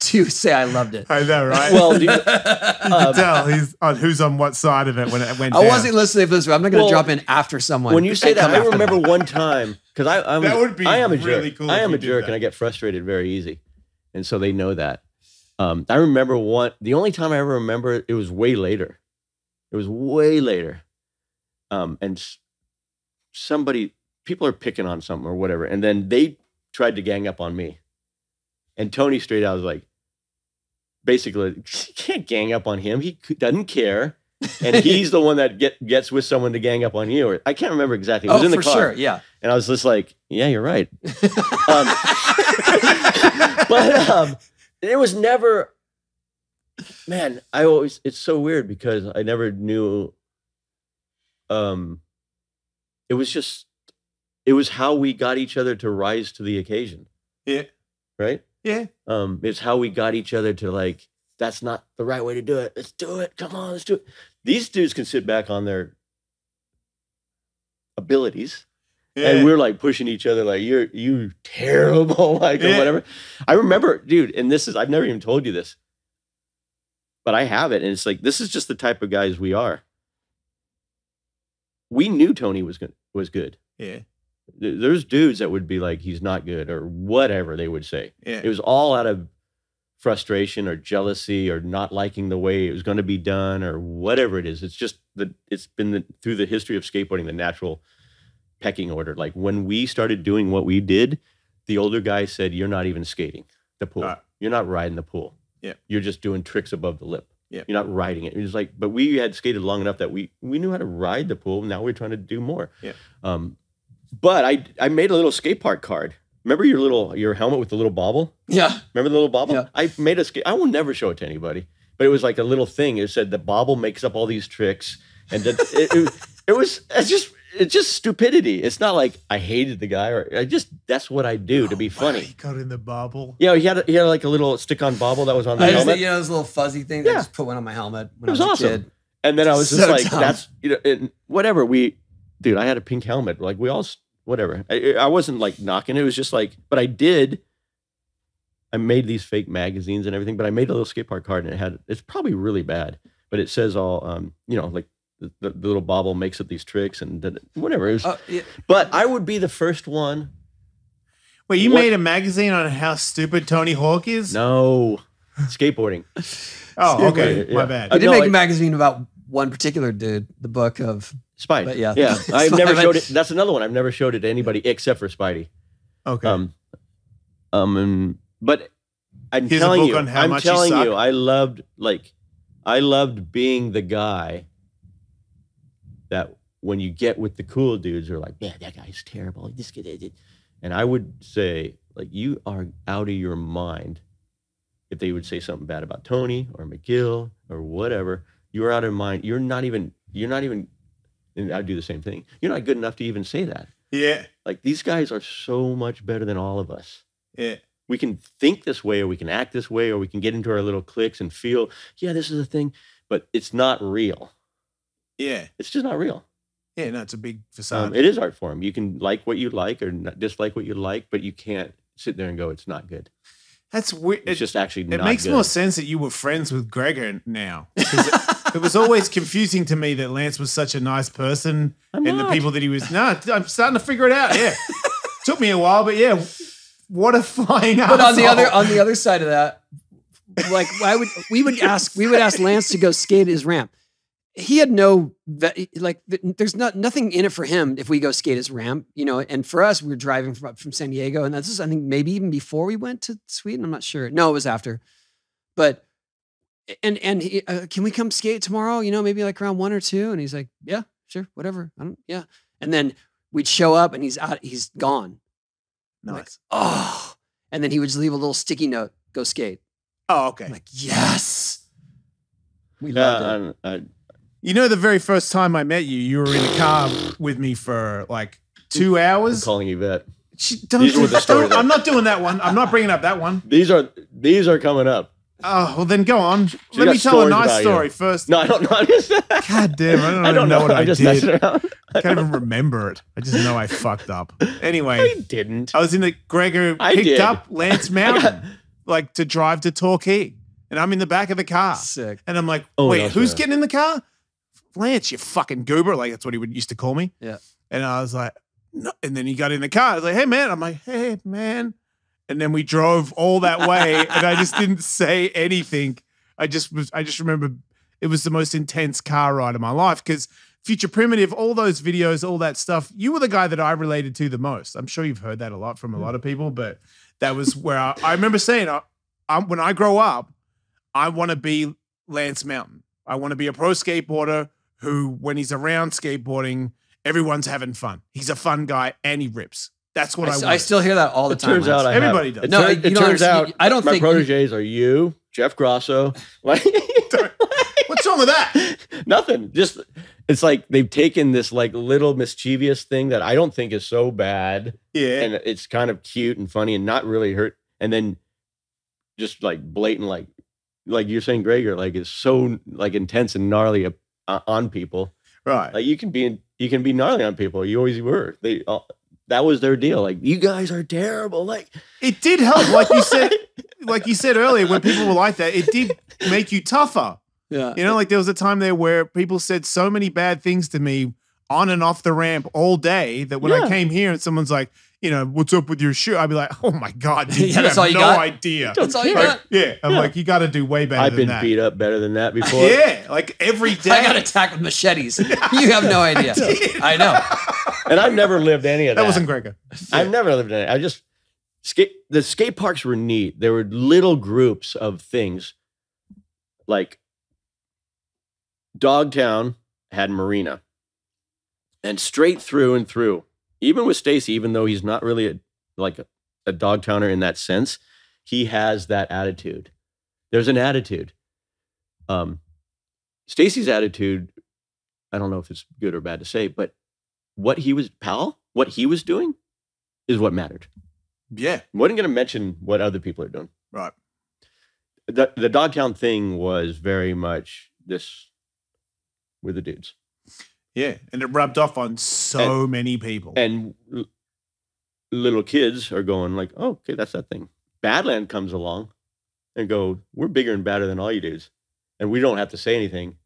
to say I loved it. I know, right? Well, you um, can tell he's on who's on what side of it when it went I down. wasn't listening to this. I'm not going to Well, drop in after someone. when you say that, I remember them. one time because I I'm, That would be I am a really jerk. cool I am a jerk, and I get frustrated very easy, and so they know that. Um, I remember one. The only time I ever remember it, it was way later. It was way later, um, and somebody, people are picking on something or whatever, and then they tried to gang up on me, and Tony straight out was like, basically, you can't gang up on him. He doesn't care. and he's the one that get, gets with someone to gang up on you. Or I can't remember exactly. It was oh, in the for car, sure. Yeah. and I was just like, "Yeah, you're right." Um, but um, it was never. Man, I always. It's so weird because I never knew. Um, it was just. It was how we got each other to rise to the occasion, Yeah, right? yeah. Um, it's how we got each other to like. That's not the right way to do it. Let's do it. Come on, let's do it. These dudes can sit back on their abilities yeah. and we're like pushing each other like you're you terrible like or whatever i remember dude and this is i've never even told you this but I have it, and it's like this is just the type of guys we are. We knew Tony was good. Was good. Yeah. There's dudes that would be like he's not good or whatever they would say. Yeah. It was all out of frustration or jealousy or not liking the way it was going to be done or whatever it is. It's just that it's been the, through the history of skateboarding the natural pecking order. Like when we started doing what we did, the older guy said, "You're not even skating the pool. Right. You're not riding the pool. Yeah. You're just doing tricks above the lip. Yeah. You're not riding it." It was like, but we had skated long enough that we we knew how to ride the pool. Now we're trying to do more. Yeah. Um, but I I made a little skate park card. Remember your little your helmet with the little bobble? Yeah. Remember the little bobble? Yeah. I made a skate. I will never show it to anybody. But it was like a little thing. It said the bobble makes up all these tricks, and that it, it, it was it's just it's just stupidity. It's not like I hated the guy or I just that's what I do to be Oh, wow, funny. He got in the bobble. Yeah, he had a, he had like a little stick-on bobble that was on the I just, helmet, you know, those little fuzzy things. Yeah. I just put one on my helmet when It was I was a awesome. kid. and then I was just like, dumb. that's you know, and whatever we, dude. I had a pink helmet. Like we all, s- whatever. I, I wasn't like knocking. It was just like, but I did. I made these fake magazines and everything, but I made a little skate park card and it had. It's probably really bad, but it says all, um, you know, like the, the, the little bobble makes up these tricks and that, whatever. It was, Oh, yeah. but I would be the first one. Wait, you What- made a magazine on how stupid Tony Hawk is? No, skateboarding. Oh, okay. Yeah. My bad. Uh, We did no, make I- a magazine about one particular dude, the book of. Spidey. But yeah. yeah. I've never showed it. That's another one. I've never showed it to anybody except for Spidey. Okay. Um, um, and, but I'm Here's telling you, I'm telling you. I loved like, I loved being the guy that when you get with the cool dudes, are like, man, that guy's terrible. This kid, did and I would say, like, you are out of your mind if they would say something bad about Tony or McGill or whatever. You're out of mind. You're not even. You're not even. And I do the same thing. You're not good enough to even say that. yeah. Like these guys are so much better than all of us. Yeah. We can think this way, or we can act this way, or we can get into our little cliques and feel, yeah, this is a thing, but it's not real. Yeah. It's just not real. Yeah. No, it's a big facade. Um, it is art form. You can like what you like or not dislike what you like, but you can't sit there and go, it's not good. That's weird. It's It, just actually it not makes good. more sense that you were friends with Gregor now. 'Cause It, it was always confusing to me that Lance was such a nice person I'm and the people that he was. No, I'm starting to figure it out. Yeah. Took me a while, but yeah. What a flying But on the other on the other side of that, like why would we would ask we would ask Lance to go skate his ramp. He had no ve- like there's not nothing in it for him if we go skate his ramp, you know. And for us, we were driving from, from San Diego, and that's just, I think maybe even before we went to Sweden. I'm not sure. No, it was after. But and and he, uh, can we come skate tomorrow? You know, maybe like around one or two. And he's like, yeah, sure, whatever. I don't, yeah. And then we'd show up, and he's out. He's gone. nice. Like, oh. And then he would just leave a little sticky note, go skate. oh, okay. I'm like, yes. We Yeah, loved it. and, uh, You know, the very first time I met you, you were in a car with me for like two hours. I'm calling Yvette. She, don't, These were the don't- stories. I'm not doing that one. I'm not bringing up that one. These are these are coming up. Oh, well, then go on. Let got me tell a stories nice about you. story first. No, I don't know. Just, God damn, I don't, I don't know, what I'm I just did. messing around. I can't even remember it. I just know I fucked up. Anyway, I didn't. I was in the Gregor I picked did. up Lance Mountain, like to drive to Torquay, and I'm in the back of the car, Sick. and I'm like, Oh, wait, who's getting in the car? Lance, you fucking goober, like that's what he would used to call me. Yeah. And I was like, no. And then he got in the car. I was like, hey man, I'm like, hey man. And then we drove all that way, and I just didn't say anything. I just was, I just remember it was the most intense car ride of my life because Future Primitive, all those videos, all that stuff, you were the guy that I related to the most. I'm sure you've heard that a lot from a hmm. lot of people, but that was where I, I remember saying, I, I'm, when I grow up, I want to be Lance Mountain. I want to be a pro skateboarder who, when he's around skateboarding, everyone's having fun. He's a fun guy and he rips. That's what I, I, s- want. I still hear that all the It time. turns out I Everybody have. does. It, No, tur- you it don't turns out I don't my think- proteges are you, Jeff Grosso. Like What's wrong with that? nothing. Just it's like they've taken this like little mischievous thing that I don't think is so bad, Yeah. and it's kind of cute and funny and not really hurt, and then just like blatant like like you're saying, Gregor, like it's so like intense and gnarly uh, on people. right. Like you can be you can be gnarly on people. You always were. They uh, that was their deal. Like you guys are terrible. Like It did help, like you said, like you said earlier, when people were like that, it did make you tougher. Yeah. You know, like there was a time there where people said so many bad things to me on and off the ramp all day that when I came here and someone's like, you know, what's up with your shoe? I'd be like, oh my God, dude, Yeah, you that's have all you no got? idea. That's all you care. got. Yeah. I'm Yeah. like, you got to do way better I've than been beat up better than that before. Yeah. Like every day. I got attacked with machetes. You have no idea. I know. And I've never lived any of that. that wasn't Gregor. I've never lived any. I just skate. The skate parks were neat. There were little groups of things, like Dogtown had Marina, and straight through and through, even with Stacy, even though he's not really a, like a, a Dogtowner in that sense, he has that attitude. There's an attitude. Um, Stacy's attitude. I don't know if it's good or bad to say, but what he was, pal, what he was doing is what mattered. Yeah. wasn't going to mention what other people are doing. Right. The the Dogtown thing was very much this with the dudes, Yeah. And it rubbed off on so many people. and l- little kids are going like, "Oh, okay, that's that thing." Badland comes along and go, "We're bigger and badder than all you dudes, and we don't have to say anything.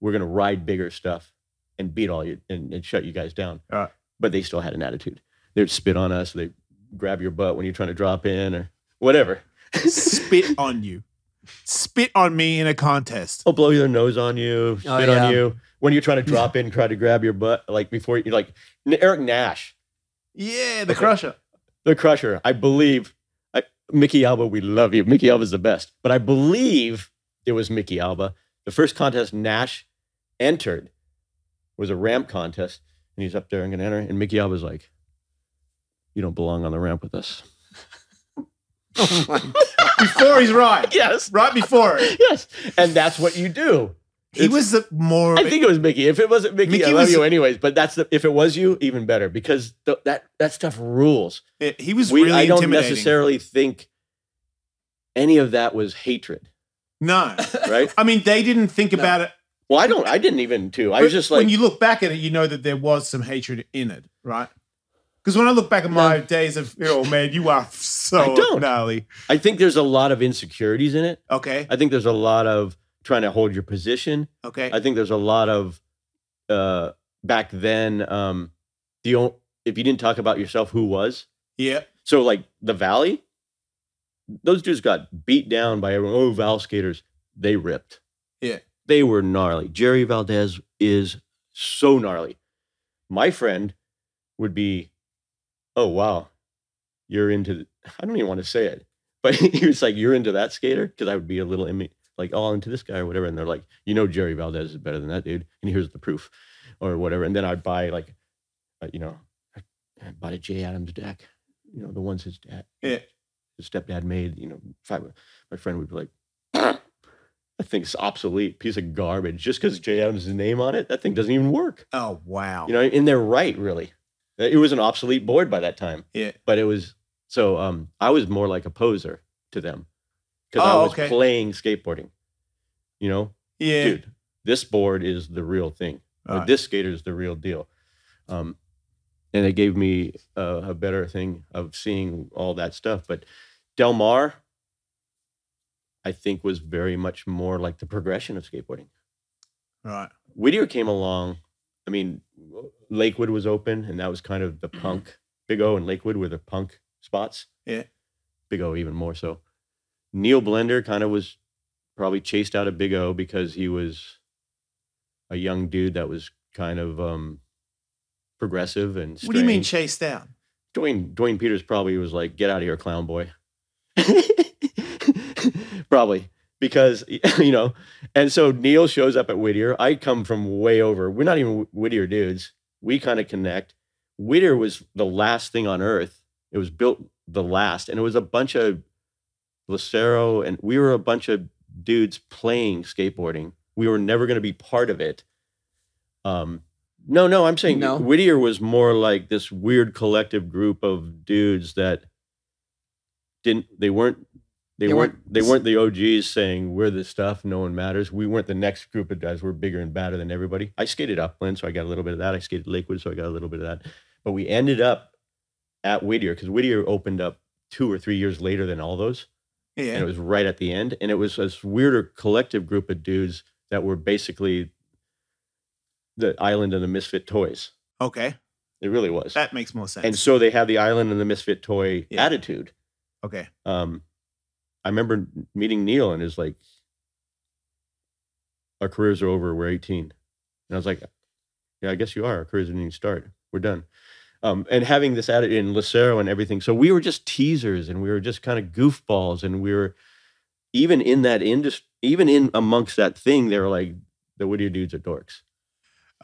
We're going to ride bigger stuff and beat all you and, and shut you guys down." Right. But they still had an attitude. They'd spit on us. They grab your butt when you're trying to drop in or whatever. Spit on you. Spit on me in a contest. They'll blow your nose on you, oh, spit Oh, yeah. on you when you're trying to drop in, try to grab your butt, like before you like Eric Nash, Yeah, the Okay. crusher. the Crusher. I believe I, Micke Alba. We love you. Micke Alba's the best, but I believe it was Micke Alba. The first contest Nash entered was a ramp contest, and he's up there and gonna enter, and Micke Alba's like, "You don't belong on the ramp with us." Oh my Before he's right. Yes, Right before yes, and that's what you do. He was the more. I think it was Micke. If it wasn't Micke, Micke I love was- you anyways. But that's the if it was you, even better because th- that that stuff rules. it- he was We really I don't necessarily think any of that was hatred, No. right? I mean, they didn't think No. about it. well, I don't. I didn't even too. I was just like, when you look back at it, you know that there was some hatred in it, right? Because when I look back at my days of, oh man, you are so I don't. gnarly. I think there's a lot of insecurities in it. Okay, I think there's a lot of trying to hold your position. okay, I think there's a lot of uh back then. Um, the o- if you didn't talk about yourself, who was? yeah, So like the Valley, those dudes got beat down by everyone. Oh, Val skaters, they ripped. Yeah. They were gnarly. Jerry Valdez is so gnarly. My friend would be, oh wow, you're into. I don't even want to say it, but he was like, you're into that skater because I would be a little like, oh, into this guy or whatever, and they're like, you know, Jerry Valdez is better than that dude, and here's the proof, or whatever. And then I'd buy like, uh, you know, I, bought a Jay Adams deck, you know, the ones his dad, yeah. his stepdad made, you know, five, my friend would be like, that thing's obsolete, piece of garbage. Just because Jay Adams' name on it, that thing doesn't even work. Oh wow, You know, and they're right, really. It was an obsolete board by that time, yeah, but it was so. Um, I was more like a poser to them because Oh, I was okay. playing skateboarding. You know, yeah. dude, this board is the real thing. Right. This skater is the real deal. Um, and it gave me a, a better thing of seeing all that stuff. But Del Mar, I think, was very much more like the progression of skateboarding. Right, Whittier came along. I mean, Lakewood was open, and that was kind of the punk. Big O and Lakewood were the punk spots. Yeah. Big O even more so. Neil Blender kind of was probably chased out of Big O because he was a young dude that was kind of um, progressive and. What do you mean chased out? Duane Duane Peters probably was like, "Get out of here, clown boy." probably because you know, and so Neil shows up at Whittier. I come from way over. We're not even Whittier dudes. We kind of connect. Whittier was the last thing on earth. It was built the last, and it was a bunch of Lucero, and we were a bunch of dudes playing skateboarding. We were never going to be part of it. Um, no, no, I'm saying No. Whittier was more like this weird collective group of dudes that didn't. They weren't. They, They weren't. weren't- They weren't the OGs saying we're the stuff. No one matters. We weren't the next group of guys. We're bigger and badder than everybody. I skated Upland, so I got a little bit of that. I skated Lakewood, so I got a little bit of that. But we ended up at Whittier because Whittier opened up two or three years later than all those, and it was right at the end, and it was this weirder collective group of dudes that were basically the island and the misfit toys. Okay. It really was. That makes more sense. and so they have the island and the misfit toy Yeah. attitude. okay. Um, I remember meeting Neil and is like, "Our careers are over. We're 18," and I was like, "Yeah, I guess you are. Our careers didn't even start. We're done." Um, and having this attitude in Lucero and everything, so we were just teasers and we were just kind of goofballs, and we were even in that industry, even in amongst that thing, they were like, "The Whittier dudes are dorks,"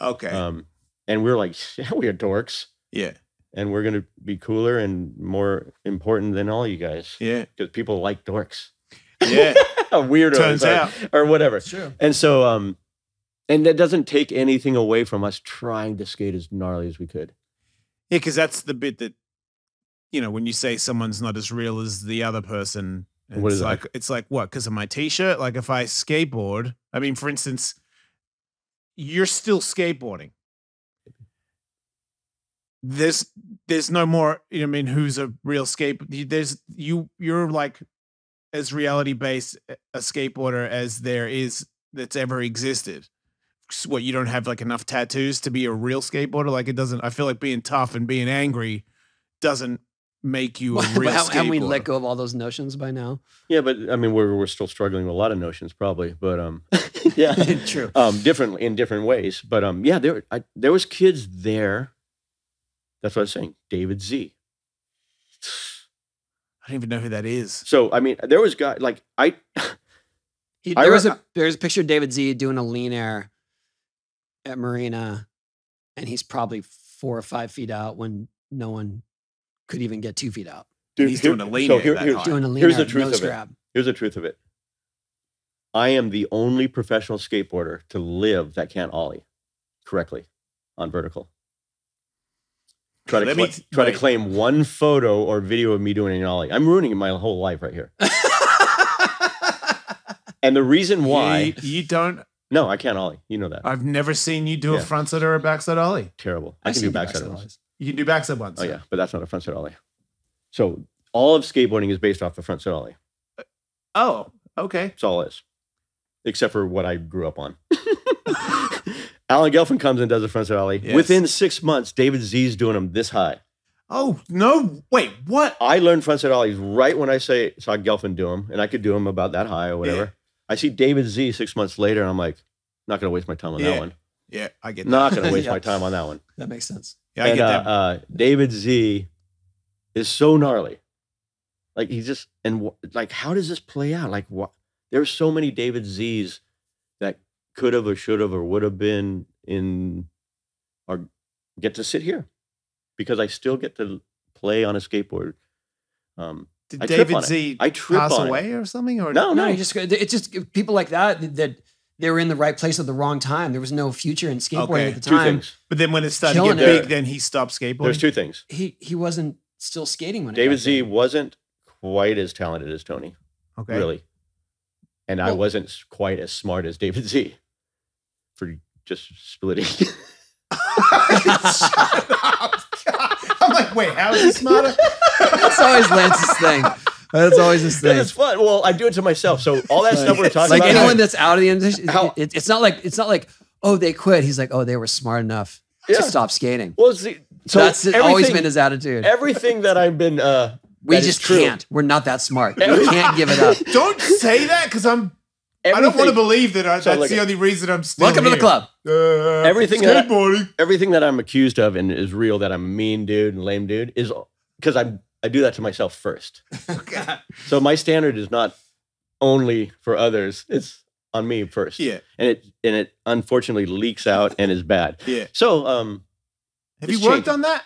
Okay. um, and we were like, "Yeah, we are dorks." yeah. and we're going to be cooler and more important than all you guys Yeah. because people like dorks Yeah. weirdos Turns or, out. or whatever true. and so um and that doesn't take anything away from us trying to skate as gnarly as we could Yeah, because that's the bit that you know when you say someone's not as real as the other person. What it's is that? like it's like what? Because of my t-shirt. Like if I skateboard, I mean, for instance, you're still skateboarding. There's there's no more. You know, I mean, who's a real skate? There's you. You're like as reality based a skateboarder as there is that's ever existed. S- What you don't have like enough tattoos to be a real skateboarder? Like it doesn't. I feel like being tough and being angry doesn't make you a But real haven't haven't we let go of all those notions by now? yeah but i mean we're, we're still struggling with a lot of notions probably but um yeah True. um different in different ways but um yeah there I, there was kids there that's what i was saying david z I don't even know who that is. so i mean there was guy like i He, I there was a there's a picture of David Z doing a lean air at Marina, and he's probably four or five feet out when no one could even get two feet out. Dude, He's here- doing a lean so air here- here- Doing a lean Here's the truth nose of it. grab. Here's the truth of it. I am the only professional skateboarder to live that can't ollie correctly on vertical. Try to, Let cla- me t- try to claim one photo or video of me doing an ollie. I'm ruining my whole life right here. And the reason why, You, you don't. No, I can't ollie. You know that. I've never seen you do Yeah. a frontside or a backside ollie. Terrible. I I've can do seen backside ollies. ollies. You can do backside ones. Oh yeah, but that's not a frontside ollie. So all of skateboarding is based off the frontside ollie. Uh, oh, okay. That's all it is, except for what I grew up on. Alan Gelfand comes and does a frontside ollie. Yes. Within six months, David Z's doing them this high. Oh no! Wait, what? I learned frontside ollies right when I say saw Gelfand do them, and I could do them about that high or whatever. Yeah. I see David Z six months later, and I'm like, not gonna waste my time on Yeah. that one. Yeah, I get that. Not gonna waste Yeah. my time on that one. That makes sense. Yeah, I and get uh, that. uh, David Z is so gnarly. Like he just and wh- like how does this play out? Like what? There's so many David Z's that could have or should have or would have been in or get to sit here because I still get to play on a skateboard. Um, Did I David on it. Z I pass on it. away or something? Or no, No, no, just it's just people like that that they were in the right place at the wrong time. There was no future in skateboarding Okay, at the time. things. But then when it started Killing to get it. big, then he stopped skateboarding. There's two things. He he wasn't still skating when it David got Z big. wasn't quite as talented as Tony, Okay. really, and I wasn't quite as smart as David Z for just splitting. Shut up. God. I'm like, wait, how is he smarter? That's always Lance's thing. That's always his thing. it's fun. Well, I do it to myself. So all that stuff we're talking like about. Like anyone that's out of the industry, How- it- it's not like it's not like oh they quit. He's like oh they were smart enough Yeah. to stop skating. well, see, so That's always been his attitude. everything that I've been. Uh, we just can't. We're not that smart. We can't give it up. Don't say that because I'm. I don't want to believe that I, So, that's look, the only reason I'm still Welcome to the club. Uh, Everything that I, everything that I'm accused of and is real that I'm a mean dude and lame dude is because I I do that to myself first. So my standard is not only for others; it's on me first. Yeah, and it and it unfortunately leaks out and is bad. yeah. So um, Have you worked changing. on that?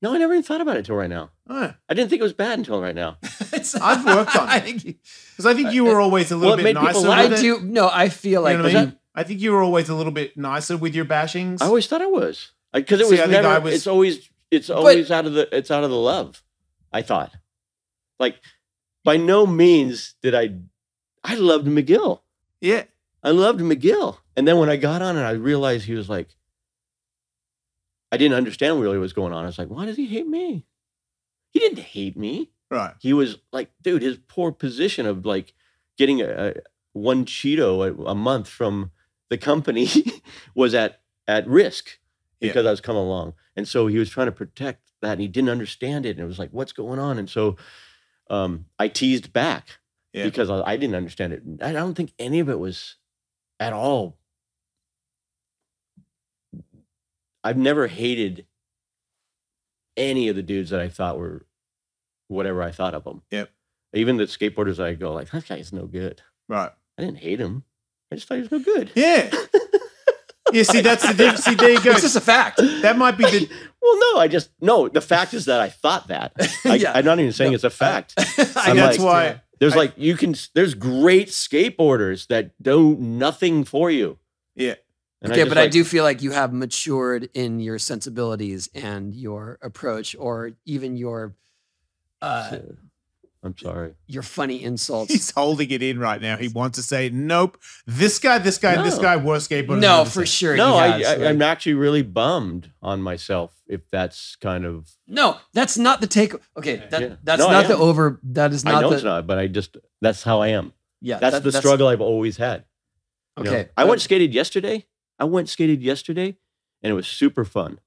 no, I never even thought about it till right now. Because I didn't think it was bad until right now. I've worked on it. I think you- I think you were uh, always a little What bit made people nicer. I with it. do. No, I feel like you know I mean? I think you were always a little bit nicer with your bashings. I always thought I was because it See, was I think never. I was- It's always it's always out of the it's out of the love. I thought, like, by no means did I. I loved McGill. yeah, I loved McGill. And then when I got on and I realized he was like, I didn't understand really what was going on. I was like, why does he hate me? He didn't hate me. Right. He was like, dude, his poor position of like getting a, a one Cheeto a, a month from the company was at at risk Yeah. because I was coming along, and so he was trying to protect that, and he didn't understand it, and it was like, what's going on? And so um, I teased back Yeah. because I, I didn't understand it. I don't think any of it was at all. I've never hated any of the dudes that I thought were whatever I thought of them. Yep. Even the skateboarders, I go like, that guy's no good. Right. I didn't hate him. I just thought he was no good. Yeah. Yeah. See, that's the difference. See, there you go. It's just a fact. That might be the. Well, no, I just no. The fact is that I thought that. I, Yeah. I'm not even saying it's a fact. I'm that's like- why. There's I- like you can. There's great skateboarders that do nothing for you. Yeah. And okay, just but I do feel like you have matured in your sensibilities and your approach, or even your uh, I'm sorry. your funny insults. He's holding it in right now. He wants to say, nope, this guy, this guy, this No. guy, worst skateboarder. no, for sure. No, he I, has, I, like- I'm actually really bummed on myself if that's kind of. no. That's not the take. Okay, that, Yeah. that's No, not the over. That is not. I not know the. it's not, but I just that's how I am. Yeah, That's that- the struggle I've always had. you know? Okay, I went skated yesterday. I went skated yesterday, and it was super fun.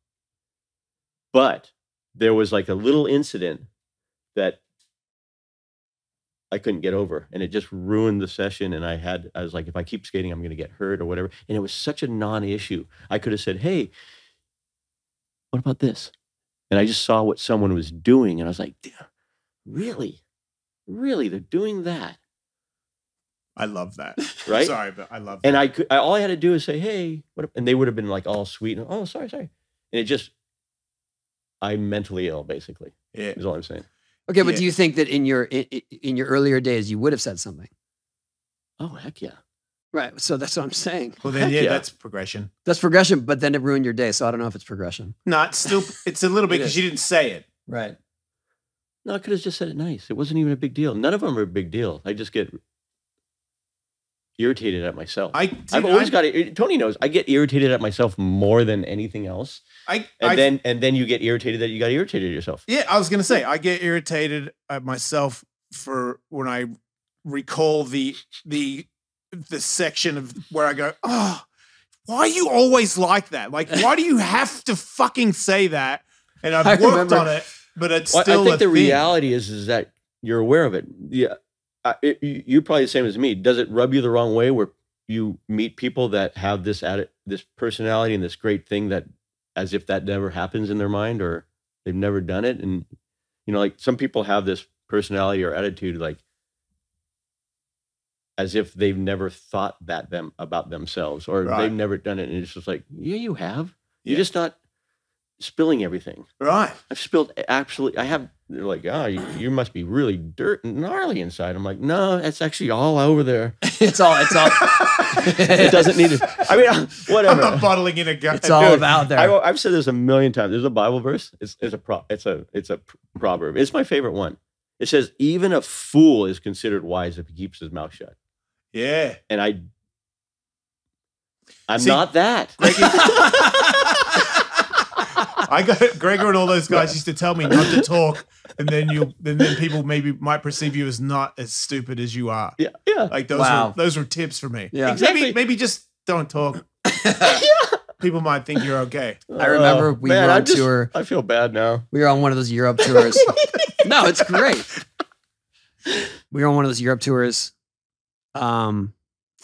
But there was like a little incident that I couldn't get over, and it just ruined the session. And I had, I was like, if I keep skating, I'm going to get hurt or whatever. And it was such a non-issue. I could have said, "Hey, what about this?" And I just saw what someone was doing, and I was like, "Damn, "Really, really, they're doing that, I love that. right?" Sorry, but I love That. And that. I could, I, all I had to do is say, "Hey," what and they would have been like all sweet. And, oh, sorry, sorry. And it just, I'm mentally ill, basically. yeah. Is all I'm saying. Okay, but Yeah. do you think that in your in, in your earlier days you would have said something? Oh heck yeah! Right. So that's what I'm saying. Well, then, yeah, yeah. that's progression. That's progression, but then it ruined your day. So I don't know if it's progression. No, it's still, it's a little bit because you didn't say it. Right. No, I could have just said it nice. It wasn't even a big deal. None of them are a big deal. I just get irritated at myself. I, I've always I, got it. Tony knows. I get irritated at myself more than anything else, I, and I, then and then you get irritated that you got irritated at yourself. yeah, I was gonna say I get irritated at myself for when I recall the the the section of where I go, oh, why are you always like that? Like, why do you have to fucking say that? And I've I worked remember- on it, but it's Well, still I think the thing. reality is is that you're aware of it. Yeah, it, you- you're probably the same as me. Does it rub you the wrong way where you meet people that have this atti- this personality and this great thing that, as if that never happens in their mind or they've never done it, and you know, like some people have this personality or attitude like as if they've never thought that them about themselves or Right. they've never done it, and it's just like, yeah, you have. Yeah. You're just not spilling everything. Right. I've spilled absolutely. I have. They're like, oh, you, you must be really dirt and gnarly inside. I'm like, no, it's actually all over there. it's all. It's all. It doesn't need to. I mean, whatever. I'm not bottling in a gun. It's all Dude, about there. I, I've said this a million times. There's a Bible verse. It's, it's a pro. It's a it's a pr- proverb. It's my favorite one. It says, even a fool is considered wise if he keeps his mouth shut. Yeah. And I, I'm See, not that. I got Gregor and all those guys used to tell me not to talk, and then you, and then people maybe might perceive you as not as stupid as you are. yeah, yeah. Like those Wow. were those were tips for me. Yeah. Exactly. Maybe maybe just don't talk. yeah. People might think you're okay. I remember we man, were I on just- tour. I feel bad now. We were on one of those Europe tours. no, it's great. We were on one of those Europe tours. Um,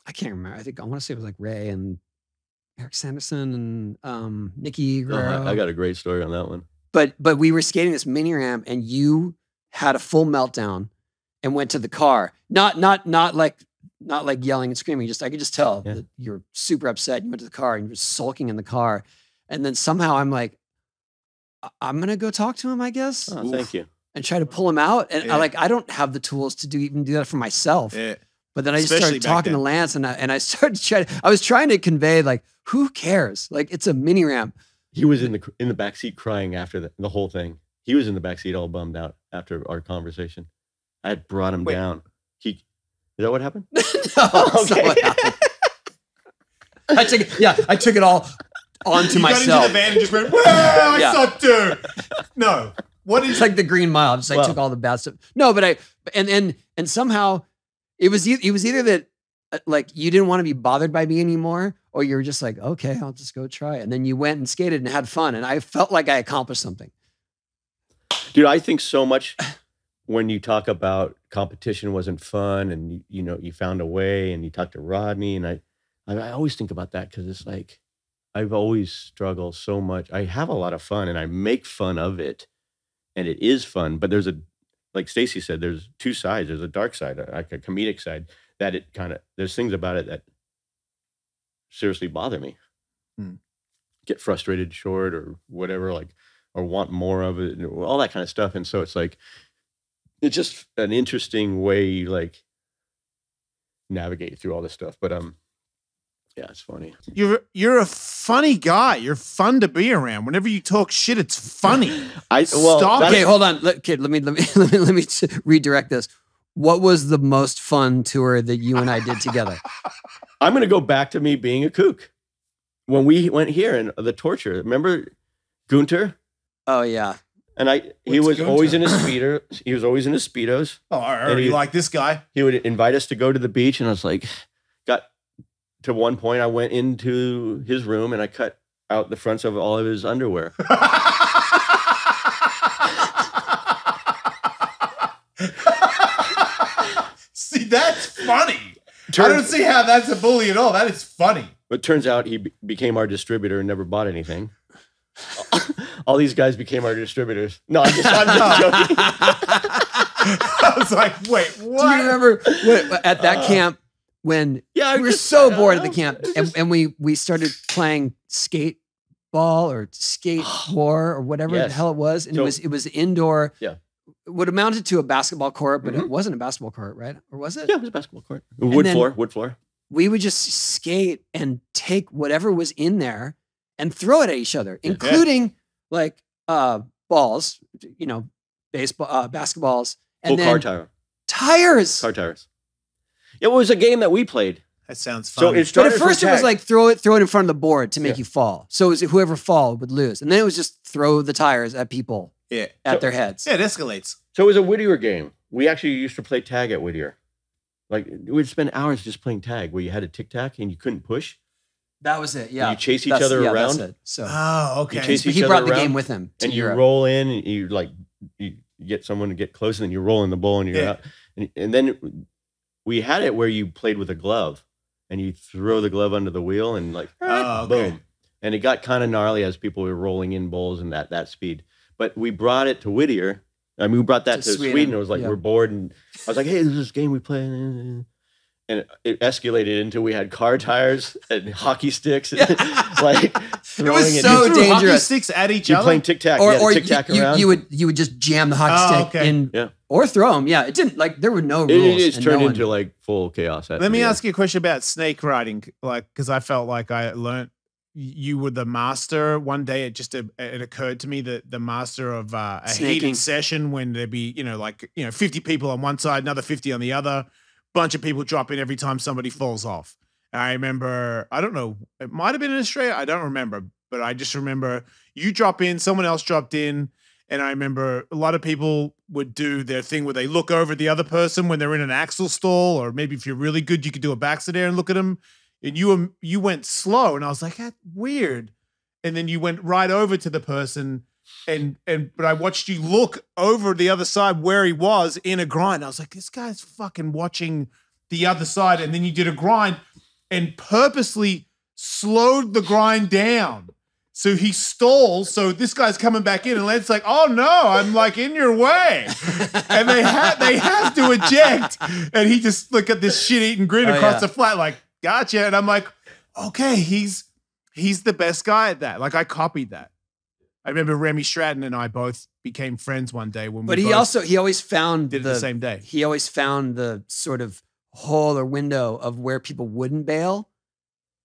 I can't remember. I think I want to say it was like Ray and Eric Sanderson and um Nikki Oh, Guerrero. I, I got a great story on that one. but but we were skating this mini ramp and you had a full meltdown and went to the car. Not not not like not like yelling and screaming. Just I could just tell Yeah. that you're super upset. You went to the car and you're sulking in the car. And then somehow I'm like, "I- I'm gonna go talk to him, I guess, Oh, thank you. and try to pull him out. And Yeah. I like I don't have the tools to do even do that for myself. Yeah. But then I just Especially started back talking to. Lance and I and I started trying. I was trying to convey like, who cares? Like it's a mini ramp. He was in the in the back seat crying after the, the whole thing. He was in the back seat all bummed out after our conversation. I had brought him Wait. down. He is that what happened? no, that's not what happened. I took it, yeah, I took it all onto you got into the van and just went, "Well, I Yeah. suck too." No, what is It's like the Green Mile. Just like Well- took all the bad stuff. No, but I and and and somehow it was e- it was either that uh, like you didn't want to be bothered by me anymore, or you were just like, okay, I'll just go try it. And then you went and skated and had fun, and I felt like I accomplished something. Dude, I think so much when you talk about competition wasn't fun and you, you know, you found a way and you talked to Rodney and I I, I always think about that because it's like I've always struggled so much. I have a lot of fun and I make fun of it and it is fun, but there's a like Stacy said, there's two sides. There's a dark side, a- like a comedic side that it kind of there's things about it that seriously bother me. Hmm. Get frustrated short or whatever, like or want more of it, all that kind of stuff. And so it's like it's just an interesting way like navigate through all this stuff. But um yeah, it's funny. you're you're a funny guy. You're fun to be around. Whenever you talk shit, it's funny. I well Stop that's- Okay, hold on, let, kid. Let me let me let me, let me t- redirect this. What was the most fun tour that you and I did together? I'm gonna go back to me being a kook. When we went here and the torture, remember Gunter? Oh yeah, And I he What's was always in his speedo. He was always in his speedos. Oh, I And already he- like this guy. He would invite us to go to the beach, and I was like, got to one point. I went into his room and I cut out the fronts of all of his underwear. see, that's funny. I don't see how that's a bully at all. That is funny. But turns out he be- became our distributor and never bought anything. All these guys became our distributors. No, I'm just, I'm just joking. I was like, wait, what? Do you remember what, at that Uh, camp when Yeah, we were just- so bored at the camp, and, just- and we we started playing skate ball or skate war or whatever the hell it was, and it was it was indoor. Yeah. What amounted to a basketball court, but it Mhm. wasn't a basketball court, right? Or was it? yeah, it was a basketball court. Wood floor, wood floor. We would just skate and take whatever was in there and throw it at each other, Yeah. including like uh balls, you know, baseball, uh, basketballs, and car tire. tires. Car tires. It was a game that we played. That sounds fun. So funny. it But at first it was like throw it, throw it in front of the board to make Yeah. you fall. So it was whoever fall would lose, and then it was just throw the tires at people yeah. at So- their heads. Yeah, it escalates. So it was a Whittier game. We actually used to play tag at Whittier. Like we'd spend hours just playing tag where you had a tic tac and you couldn't push. That was it. and Yeah, You chase each That's- other yeah, that's around it. So Oh, okay. chase each he other brought the around, game with him to and you roll in and you like you get someone to get close and then you roll in the ball and you're Yeah. out. And, and then we had it where you played with a glove and you throw the glove under the wheel and like Oh, okay. boom. And it got kind of gnarly as people were rolling in bowls and that that speed. But we brought it to Whittier. I mean, we brought that To to, Sweden, Sweden. It was like yeah. we're bored, and I was like, "Hey, there's this game we play," and it, it escalated into we had car tires and hockey sticks, and, like throwing was it. so you threw hockey dangerous. sticks at each You're other. playing tic tac, or yeah, or tic tac you, around. you would you would just jam the hockey Oh, stick okay. in, Yeah. or throw them. Yeah, it didn't like there were no it, rules. it just turned no one- into like full chaos. Let me ask you a question about snake riding, like because I felt like I learned you were the master. One day, it just it occurred to me that the master of uh, a Snaking. heated session when there'd be you know like you know fifty people on one side, another fifty on the other, bunch of people drop in every time somebody falls off. I remember, I don't know, it might have been in Australia, I don't remember, but I just remember you drop in, someone else dropped in. And I remember a lot of people would do their thing where they look over at the other person when they're in an axle stall, or maybe if you're really good, you could do a back sit there and look at them. And you were- you went slow, and I was like, that's weird. And then you went right over to the person, and and but I watched you look over the other side where he was in a grind. I was like, this guy's fucking watching the other side, and then you did a grind and purposely slowed the grind down. So he stalls. So this guy's coming back in, and Lance like, "Oh no, I'm like in your way," and they have they have to eject, and he just look at this shit eating grin Oh, across yeah. the flat, like, "Gotcha," and I'm like, "Okay, he's he's the best guy at that." Like I copied that. I remember Remy Stratton and I both became friends one day when But we he also he always found did it the, the same day. he always found the sort of hole or window of where people wouldn't bail.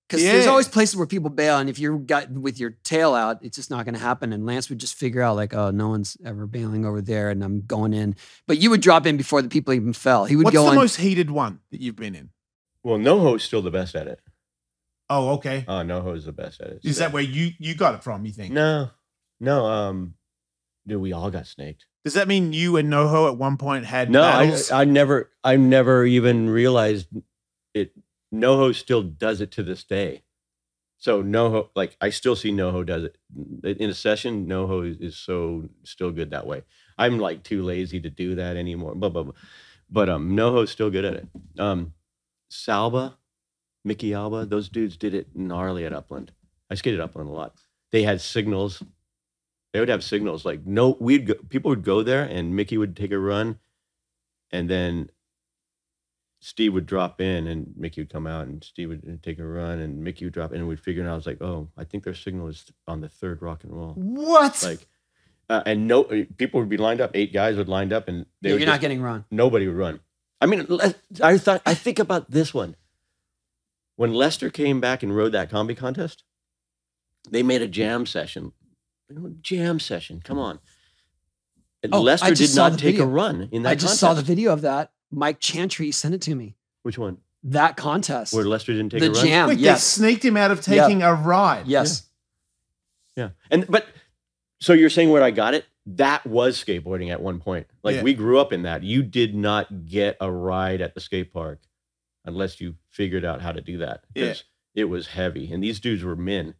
Because there's always places where people bail, and if you're got with your tail out, it's just not going to happen. And Lance would just figure out like, oh, no one's ever bailing over there, and I'm going in. But you would drop in before the people even fell. He would What's go What's the in. most heated one that you've been in? Well, NoHo's still the best at it. Oh, okay. Oh, NoHo's the best at it. Is So- that where you you got it from? You think? No, no. Um, dude, we all got snaked. Does that mean you and NoHo at one point had No, I. I never, I never even realized it. NoHo still does it to this day. So NoHo, like I still see NoHo does it in a session. NoHo is, is so still good that way. I'm like too lazy to do that anymore. Blah, blah, blah. But um, NoHo's still good at it. Um, Salba, Micke Alba, those dudes did it gnarly at Upland. I skated Upland a lot. They had signals. They would have signals like no. We'd go, people would go there, and Micke would take a run, and then Steve would drop in, and Micke would come out, and Steve would take a run, and Micke would drop in, and we'd figure it out. I was like, oh, I think their signal is on the third rock and roll. what? Like, uh, and no, people would be lined up. Eight guys would lined up, and they You're would not just- getting run. nobody would run. I mean, I thought I think about this one. When Lester came back and rode that combi contest, they made a jam session. Jam session. Come on. And Oh, Lester did not take video. a run in that I just saw the video of that. Mike Chantry sent it to me. Which one? That contest. Where Lester didn't take the a run? jam. Wait, yes. they sneaked him out of taking a ride. Yes. Yeah. And but so you're saying where I got it? That was skateboarding at one point. Like Yeah. we grew up in that. You did not get a ride at the skate park unless you figured out how to do that. Yeah. 'Cause It was heavy. And these dudes were men.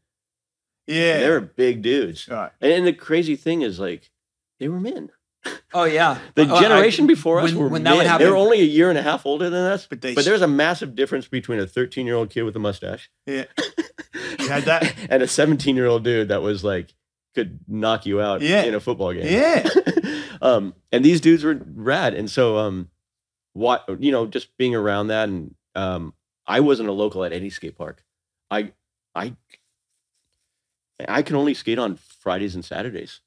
Yeah. They were big dudes. All right. And the crazy thing is like they were men. Oh yeah. The Oh, I- generation before us when- were when men. that would they were only a year and a half older than us. But they But there's a massive difference between a 13 year old kid with a mustache Yeah. You had that? and a 17 year old dude that was like could knock you out Yeah. in a football game. Yeah. um, and these dudes were rad. And so, um, what you know, just being around that, and um, I wasn't a local at any skate park. I, I, I can only skate on Fridays and Saturdays,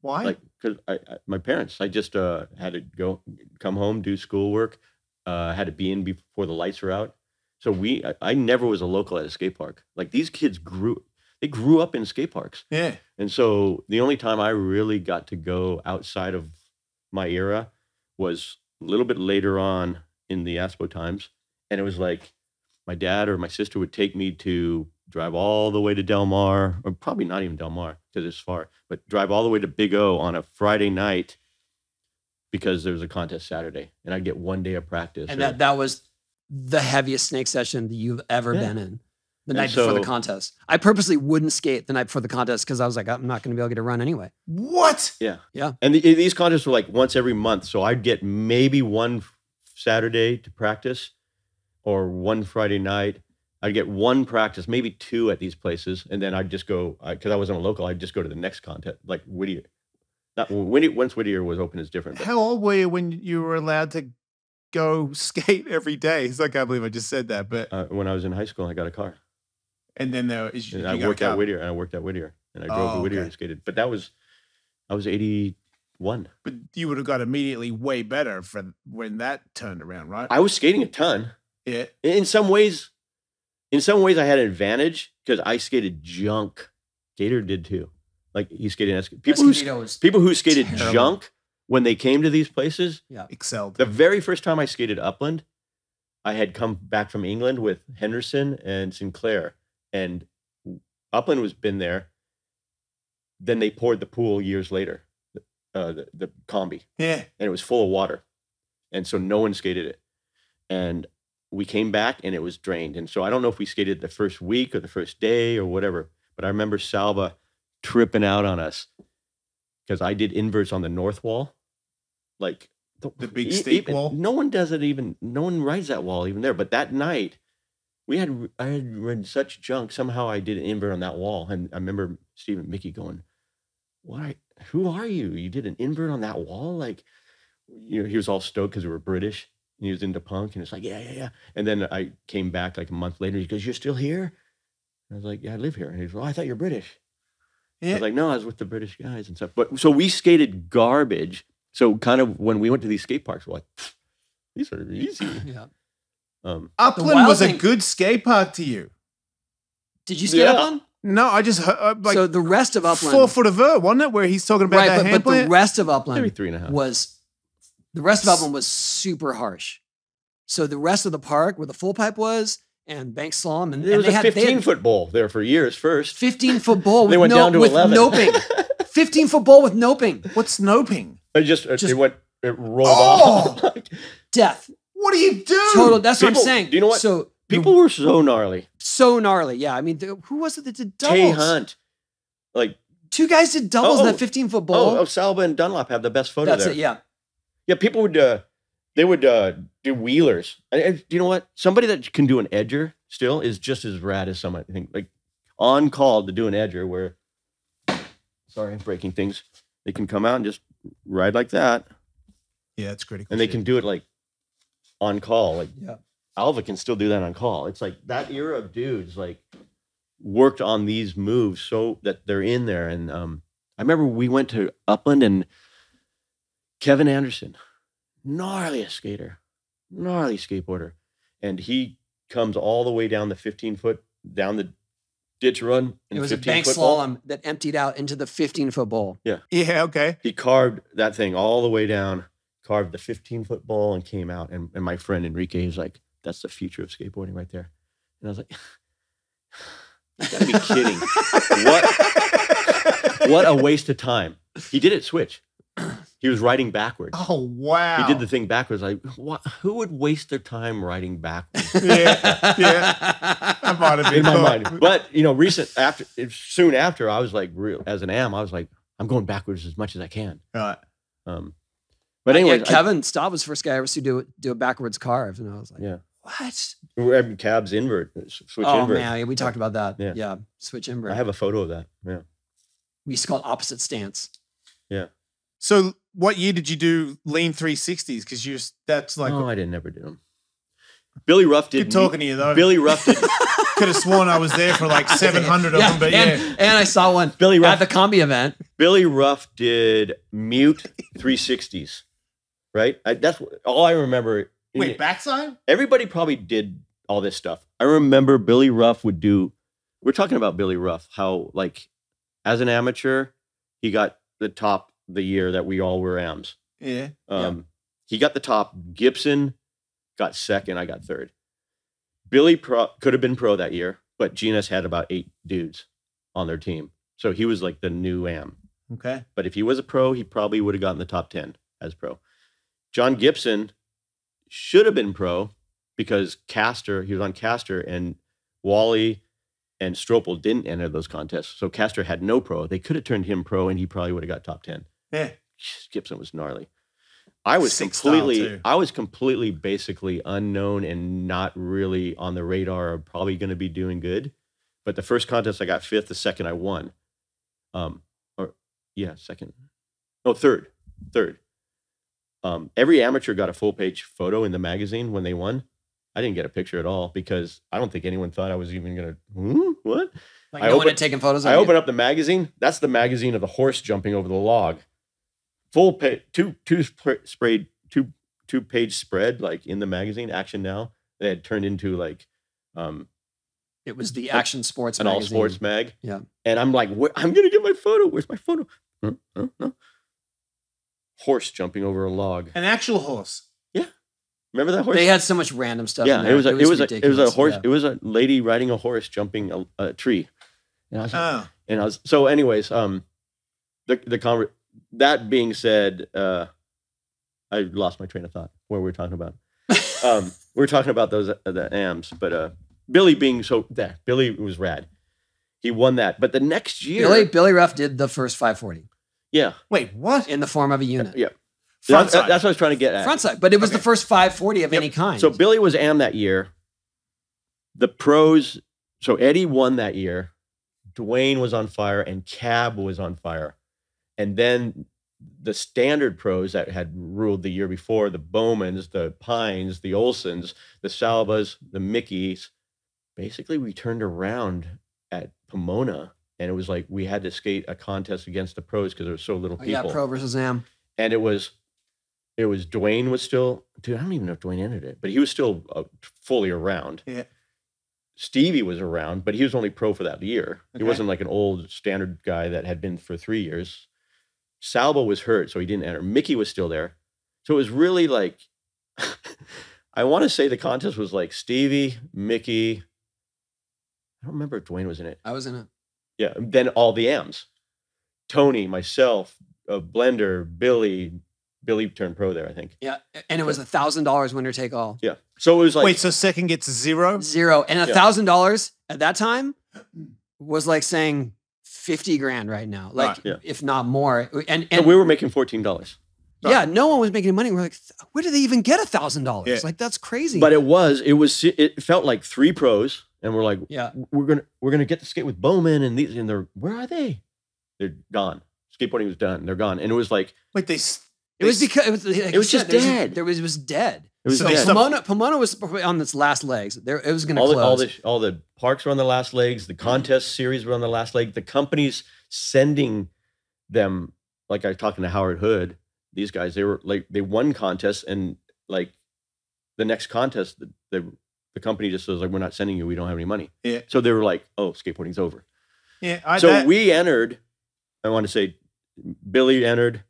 Why? like because I, I, my parents. I just uh, had to go, come home, do schoolwork. Uh, had to be in before the lights were out. So we, I, I never was a local at a skate park. Like these kids grew, they grew up in skate parks. yeah. And so the only time I really got to go outside of my era was a little bit later on in the Aspo times. And it was like my dad or my sister would take me to drive all the way to Del Mar, or probably not even Del Mar because it's far, but drive all the way to Big O on a Friday night because there was a contest Saturday and I'd get one day of practice. And or- that that was the heaviest snake session that you've ever Yeah. been in. The And night before the contest. I purposely wouldn't skate the night before the contest because I was like, I'm not going to be able to get a run anyway. What? Yeah. Yeah. And the, these contests were like once every month. So I'd get maybe one Saturday to practice or one Friday night. I'd get one practice, maybe two at these places. And then I'd just go, because I, wasn't a local, I'd just go to the next contest, like Whittier. Not Whittier, once Whittier was open is different. But How old were you when you were allowed to go skate every day? It's like, I can't believe I just said that. But, uh, when I was in high school, I got a car. and then there is, you And I worked at. Whittier and I worked at Whittier. And I drove Oh, to Whittier okay. and skated. But that was, I was 81. But you would have got immediately way better for when that turned around, right? I was skating a ton. yeah. in some ways in some ways i had an advantage because i skated junk gator did too like he skated es- people who, was people who skated terrible. junk when they came to these places yeah. Excelled. the very first time i skated upland i had come back from england with henderson and sinclair and upland was been there then they poured the pool years later uh, the, the combi yeah. and it was full of water. And so no one skated it. And we came back and it was drained. And so I don't know if we skated the first week or the first day or whatever, but I remember Salba tripping out on us because I did inverts on the north wall. Like The big e- steep wall? No one does it even, no one rides that wall even there. But that night, we had, I had ridden such junk. Somehow I did an invert on that wall. And I remember Steve and Micke going, why, who are you? You did an invert on that wall? Like, you know, he was all stoked because we were British and he was into punk. And it's like, yeah, yeah, yeah. And then I came back like a month later. He goes, You're still here? And I was like, Yeah, I live here. And he's like, Oh, I thought you're British. I was like, No, I was with the British guys and stuff. But so we skated garbage. So kind of when we went to these skate parks, we're like, These are easy. yeah. Um, Upland wild was a good skate park to you. Did you skate Yeah. Upland? No, I just heard, uh, like so the rest of Upland, four foot of vert, wasn't it? Where he's talking about right? that But, hand but the rest of Upland maybe Upland three and a half. was the rest of Upland was super harsh. So the rest of the park where the full pipe was and Bank Slalom and, There was they a had, they 15 had foot bowl there for years first. 15 foot bowl They with, went no, down to with 11. noping. 15 foot bowl with noping. What's noping? It just, it- Just- it went it rolled Oh! off. Death. What do you do? Total. That's what I'm saying. do you know what? So People were so gnarly. so gnarly. Yeah. I mean, the, who was it that did doubles? Tay Hunt, like Two guys did doubles in Oh, that 15 foot bowl. oh, oh, Salba and Dunlop have the best photo That's there. it. Yeah. Yeah, people would uh they would uh do wheelers. And, and do you know what? Somebody that can do an edger still is just as rad as someone I think like on call to do an edger where sorry, I'm breaking things. They can come out and just ride like that. Yeah, it's critical. And they shit. can do it like on call. Like Yeah. Alva can still do that on call. It's like that era of dudes like worked on these moves so that they're in there. And um, I remember we went to Upland and Kevin Anderson, gnarliest skater, gnarly skateboarder, and he comes all the way down the 15 foot down the ditch run. in It was a 15 bank foot ball. slalom that emptied out into the 15 foot bowl. Yeah, Yeah. okay. He carved that thing all the way down, carved the 15 foot ball, and came out. And, and my friend Enrique was like, "That's the future of skateboarding right there." And I was like, "You gotta be kidding! what what a waste of time." He did it switch. He was riding backwards. Oh wow. He did the thing backwards. Like, what? Who would waste their time riding backwards? Yeah, yeah. I might have been in my mind. But you know, recent after soon after, I was like, real as an am, I was like, I'm going backwards as much as I can. Right. Um, but anyway, yeah, Kevin Staab was the first guy I ever see do do a backwards carve, and I was like, Yeah. what? I, I cabs invert, switch oh invert. man, we talked about that. Yeah. Yeah, switch invert. I have a photo of that. Yeah. we used to call it opposite stance. So, what year did you do lean 360s? Because you that's like oh, I didn't never do them. Billy Ruff did. good talking to you though. Billy Ruff did. could have sworn I was there for like 700 of them, but and, yeah. and I saw one Billy Ruff at the combi event. Billy Ruff did mute 360s. Right. I, that's all I remember. Wait, backside? everybody probably did all this stuff. I remember Billy Ruff would do. We're talking about Billy Ruff, how like as an amateur, he got the top the year that we all were AMs. Yeah. Um, He got the top. Gibson got second. I got third. Billy pro, could have been pro that year, but G&S had about eight dudes on their team, so he was like the new AM. Okay. But if he was a pro, he probably would have gotten the top 10 as pro. John Gibson should have been pro because Caster, he was on Caster, and Wally and Stropel didn't enter those contests. So Caster had no pro. They could have turned him pro and he probably would have got top 10. Yeah. Gibson was gnarly. I was Sick style, completely. I was completely basically unknown and not really on the radar of probably going to be doing good. But the first contest I got fifth, the second I won. Um, or yeah, second. Oh, third, third. Um, every amateur got a full page photo in the magazine when they won. I didn't get a picture at all because I don't think anyone thought I was even gonna. Hmm? What? Like I no one open- had taken photos. Of I you. open up the magazine. That's the magazine of the horse jumping over the log. Full page, two two spr- sprayed two two page spread like in the magazine. Action now that had turned into like um, It was the Action Sports an all sports mag. Yeah. and I'm like, I'm gonna get my photo. Where's my photo? Huh? Huh? No. Horse jumping over a log. An actual horse. Yeah, remember that horse? They had so much random stuff. yeah, it was a, it was, a, it was a horse. yeah. It was a lady riding a horse jumping a, a tree. And I was Oh. and I was so anyways um the the conver- that being said uh I lost my train of thought where we were talking about um we were talking about those uh, the AMs but uh Billy being so that Billy was rad he won that but the next year Billy Billy Ruff did the first 540 yeah Wait, what? in the form of a unit. yeah Front that's, side. that's what I was trying to get at Front side, but it was the first 540 of Yep. any kind. So Billy was AM that year. The pros, so Eddie won that year. Duane was on fire and Cab was on fire. And then the standard pros that had ruled the year before, the Bowmans, the Pines, the Olsons, the Salbas, the Mickes, basically we turned around at Pomona. And it was like we had to skate a contest against the pros because there was so little Oh, people. Yeah, Pro versus Am. and it was it was Duane was still dude I don't even know if Duane entered it but he was still uh, fully around. Yeah. Stevie was around but he was only pro for that year. He wasn't like an old standard guy that had been for three years Salvo was hurt so he didn't enter Micke was still there so it was really like I want to say the contest was like Stevie Micke I don't remember if Duane was in it I was in it. yeah then all the M's Tony, myself, uh, Blender, Billy. Billy turned pro there, I think. Yeah, and it was a thousand dollars winner take all. Yeah. So it was like Wait, so second gets zero? Zero. And a thousand dollars at that time was like saying 50 grand right now. Like. Yeah. if not more. And and we were making fourteen dollars. yeah, no one was making money. We're like, where do they even get a thousand dollars? Like that's crazy. But it was it was it felt like three pros, and we're like, yeah. we're gonna we're gonna get to skate with Bowman and these and they're where are they? They're gone. Skateboarding was done. They're gone. And it was like Wait, they. It was they s- because it was, like It was just said, there dead. There was, it was dead. It was So So they dead. stopped- Pomona, Pomona was on its last legs. There, it was going to all close. the, all the all the parks were on the last legs. The contest series were on the last leg. The companies sending them, like I was talking to Howard Hood, these guys, they were like they won contests and like the next contest, the the, the company just was like, we're not sending you. We don't have any money. Yeah. So they were like, oh, skateboarding's over. Yeah, I, so that- we entered. I want to say, Billy entered.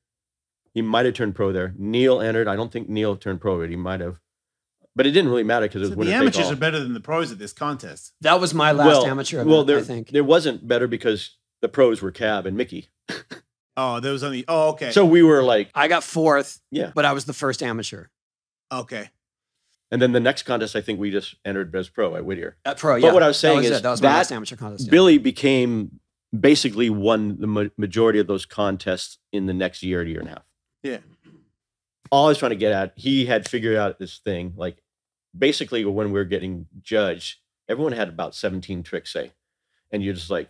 He might have turned pro there. Neil entered. I don't think Neil turned pro, but he might have. But it didn't really matter because it was so winner the amateurs are better than the pros at this contest. that was my last amateur event, well, there, I think. there wasn't better because the pros were Cab and Micke. Oh, there was only. Oh, okay. So we were like, I got fourth, Yeah. but I was the first amateur. okay. and then the next contest, I think we just entered as pro at Whittier. At pro, yeah. But what I was saying that was is it. that was my that last amateur contest. yeah. Billy became basically won the ma- majority of those contests in the next year, year and a half. Yeah. All I was trying to get at, he had figured out this thing. Like basically, when we were getting judged, everyone had about 17 tricks, say, and you're just like,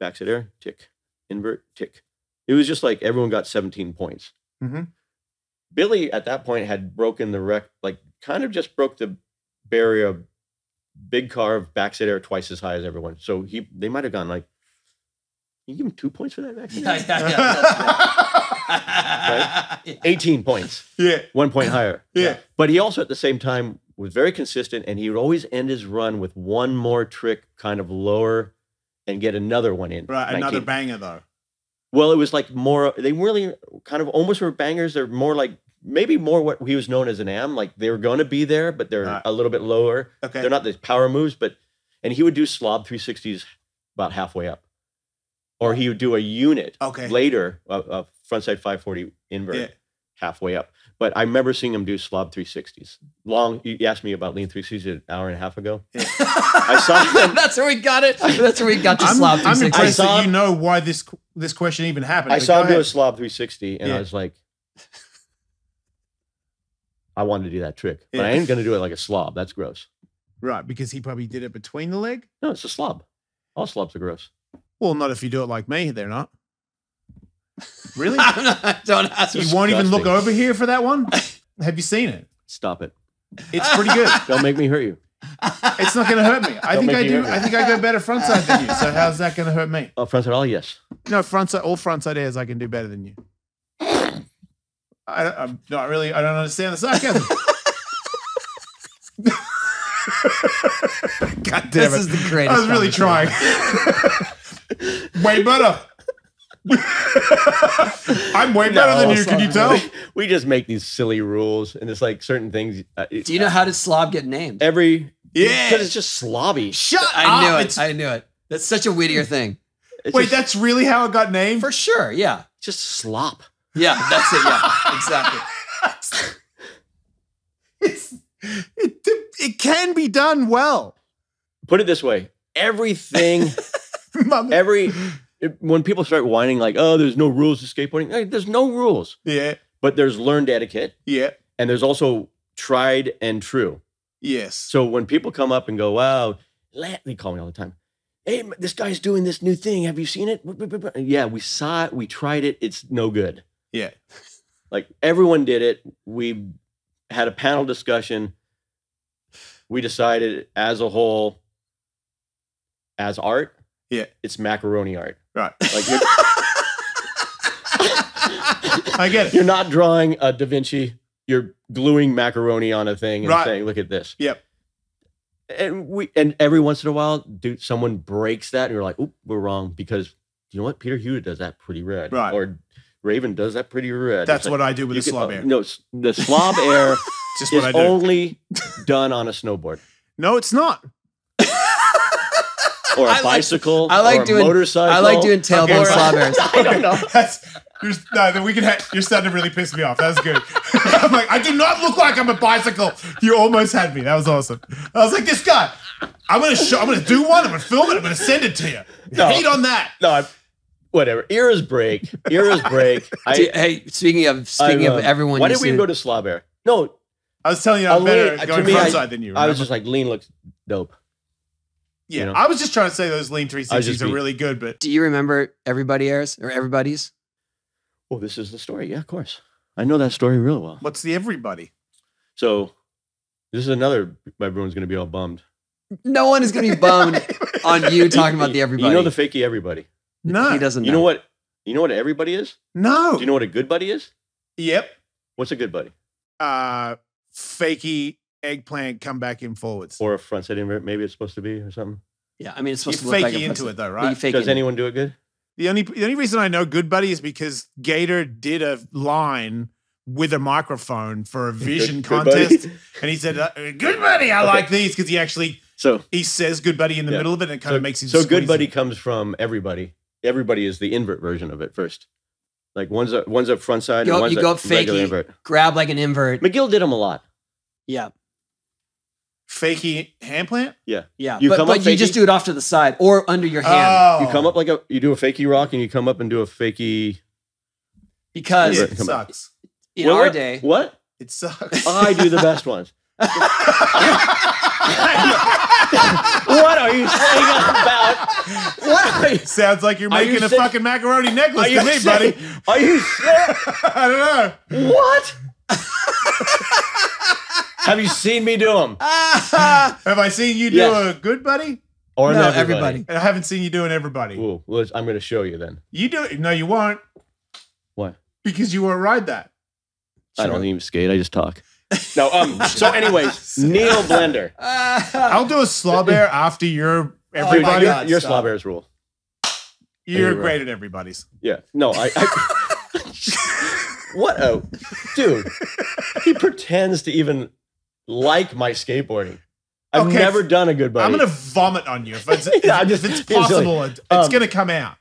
backside air, tick, invert, tick. It was just like everyone got 17 points. Mhm. Billy at that point had broken the rec, like kind of just broke the barrier of big carve backside air twice as high as everyone. So he they might have gone like, you give him two points for that backside Yeah, air? yeah, yeah, that's right. 18 points, yeah. one point higher. Yeah. But he also at the same time was very consistent and he would always end his run with one more trick kind of lower and get another one in. Right. Another banger though. Well, it was like more. They really kind of almost were bangers. They're more like maybe more what he was known as an am. Like they were going to be there, but they're Right. a little bit lower. Okay. They're not the power moves, but and he would do slob 360s about halfway up, or he would do a unit Okay. later, a, a frontside 540 invert Yeah. halfway up. But I remember seeing him do slob 360s. Long. You asked me about lean 360s an hour and a half ago. I saw him- That's where we got it. That's where we got your I'm, slob I'm impressed I saw that you know why this this question even happened. I but saw go him do a slob 360, and Yeah. I was like, I wanted to do that trick, but I ain't going to do it like a slob. That's gross. Right, because he probably did it between the leg. No, it's a slob. All slobs are gross. Well, not if you do it like me. They're not. Really? Don't ask me. you won't even look over here for that one. Have you seen it? Stop it. It's pretty good. Don't make me hurt you. It's not going to hurt me. I Don't think I do. I think I go better frontside than you. So how's that going to hurt me? Oh, frontside all, oh, yes. No, frontside. All frontside airs I can do better than you. I, I'm not really. I don't understand the sarcasm. God damn it. This it! is the greatest. I was really trying. Conversation. way better. I'm way better than No, you. Can you tell? We just make these silly rules, and it's like certain things. Uh, Do you know how did slob get named? every? Yeah. because it's just slobby. Shut I up! knew it. It's- I knew it. That's such a Whittier thing. It's wait, just, that's really how it got named. For sure. Yeah. just slop. Yeah. That's it. Yeah. Exactly. it's it, it can be done well. Put it this way: everything, Mother- every when people start whining like, "Oh, there's no rules to skateboarding," hey, there's no rules, yeah, but there's learned etiquette, yeah, and there's also tried and true. yes. So when people come up and go, "Wow," they call me all the time. Hey, this guy's doing this new thing. Have you seen it? Yeah, we saw it. We tried it. It's no good. Yeah. Like everyone did it. We had a panel discussion. We decided as a whole, as art, Yeah. it's macaroni art. Right. Like you're, I get it. you're not drawing a Da Vinci. You're gluing macaroni on a thing and Right. saying, "Look at this." Yep. and we and every once in a while, dude, someone breaks that, and you're like, "Oop, we're wrong." Because you know what, Peter Hewitt does that pretty red, Right. Or Raven does that pretty red. That's It's what like, I do with you the can- slob uh, air. No, s- the slob air Just is what I do. only done on a snowboard. no, it's not. or a I like- bicycle I like or a doing- motorcycle. I like doing tailbone or a- slob airs. I don't know. That's you're, no, we can. Ha- you're starting to really piss me off. That's good. I'm like, I do not look like I'm a bicycle. You almost had me. That was awesome. I was like, this guy. I'm gonna show. I'm gonna do one. I'm gonna film it. I'm gonna send it to you. No. Hate on that. No, I, whatever. Eras break. Eras break. I, Dude, hey, speaking of speaking I, of everyone, Why you did we go to Slaw Bear? No, I was telling you, I'm better lean- going to me, I, frontside than you. I was just like lean looks dope. Yeah. you know. I was just trying to say those lean I was 360s are being- really good, but Do you remember everybody airs or everybody's? Oh, this is the story. Yeah, of course. I know that story real well. what's the everybody? So this is another. my Everyone's gonna be all bummed. No one is going to be bummed on you talking about the everybody. You know the fakey everybody. No. he doesn't. You know what? You know what everybody is? No. Do you know what a good buddy is? Yep. What's a good buddy? Uh, fakey eggplant come back in forwards. Or a front side invert? Maybe it's supposed to be or something. Yeah, I mean, it's You're supposed to look like a into it though, right? fake Does it. anyone do it good? The only the only reason I know Good Buddy is because Gator did a line with a microphone for a vision Good- Good contest, and he said, uh, "Good Buddy, I Okay. like these" because he actually So he says Good Buddy in the Yeah. middle of it, and it kind so, of makes him. so good buddy it. comes from everybody. Everybody is the invert version of it first. Like one's a one's a front side You and go- one's you a go regular fakey. invert. Grab like an invert. McGill did them a lot. Yeah, Fakey hand plant. yeah. You but come but up you just do it off to the side or under your hand Oh, You come up like a you do a fakey rock and you come up and do a fakey. because It come on. sucks. in Well, our day, What? It sucks. I do the best ones. what are you saying about? What are you? Sounds like you're Are you making a sick? fucking macaroni necklace to me, saying- buddy. Are you sick? I don't know. What? Have you seen me do them? Have I seen you do Yes. a Good Buddy? Or no, not everybody. And I haven't seen you doing everybody. Ooh, well, I'm going to show you then. You do it. No, you won't What? because you won't ride that. I don't even skate. I just talk. No. Um. So, anyways, Neil Blender. I'll do a slob air after your Oh my everybody. God. Your stop. slob airs rule. You're You're great at everybody's. Yeah. No. I. I what a dude. He pretends to even like my skateboarding. I've Okay, never done a good buddy. I'm gonna vomit on you if it's, Yeah, I'm if it's being silly. possible. It's Um, gonna come out.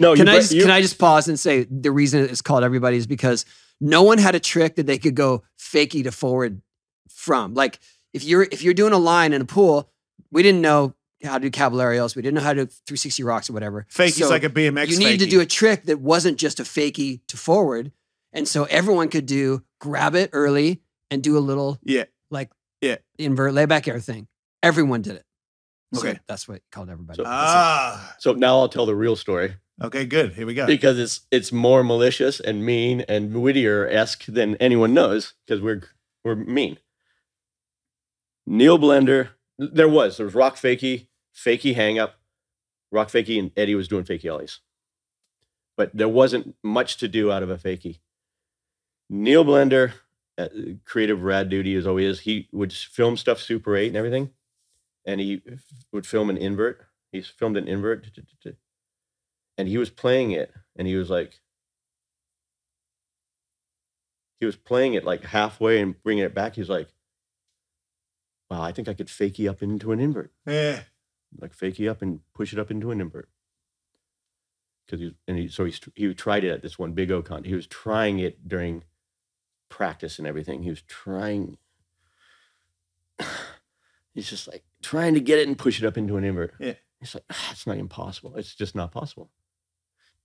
no. Can you, I just you, can I just pause and say the reason it's called everybody is because no one had a trick that they could go fakey to forward from. Like if you're if you're doing a line in a pool, we didn't know how to do caballerials, we didn't know how to do 360 rocks or whatever. Fakey's So like a BMX. you needed to do a trick that wasn't just a fakey to forward, and so everyone could do grab it early and do a little Yeah. Like Yeah. invert layback air thing. Everyone did it. So Okay. that's what called everybody. So- Ah. So now I'll tell the real story Okay. Good. Here we go. because it's it's more malicious and mean and Whittier esque than anyone knows because we're we're mean. Neil Blender, there was there was Rock Fakey, Fakey Hang Up, Rock Fakey, and Eddie was doing Fakey Ollies, but there wasn't much to do out of a Fakey. Neil Blender, Uh, creative rad duty as always, he would film stuff Super 8 and everything, and he would film an invert. He's filmed an invert, and he was playing it, and he was like, he was playing it like halfway and bringing it back. He's like, wow, I think I could fakey up into an invert, Yeah. like fakey up and push it up into an invert. Because he and he so he he tried it at this one big Ocon. He was trying it during practice and everything. He was trying. He's just like trying to get it and push it up into an invert. Yeah. It's like "Ah, it's not impossible. It's just not possible.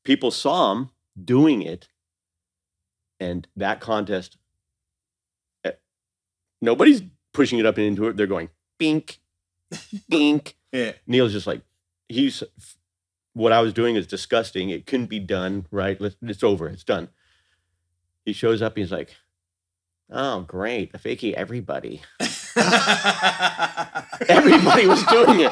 People saw him doing it, and that contest. eh, Nobody's pushing it up and into it. They're going bink, bink. Yeah. Neil's just like he's what I was doing is disgusting. It couldn't be done. Right? Let's, it's over. It's done. He shows up. He's like, "Oh, great! A fakey, everybody. Everybody was doing it."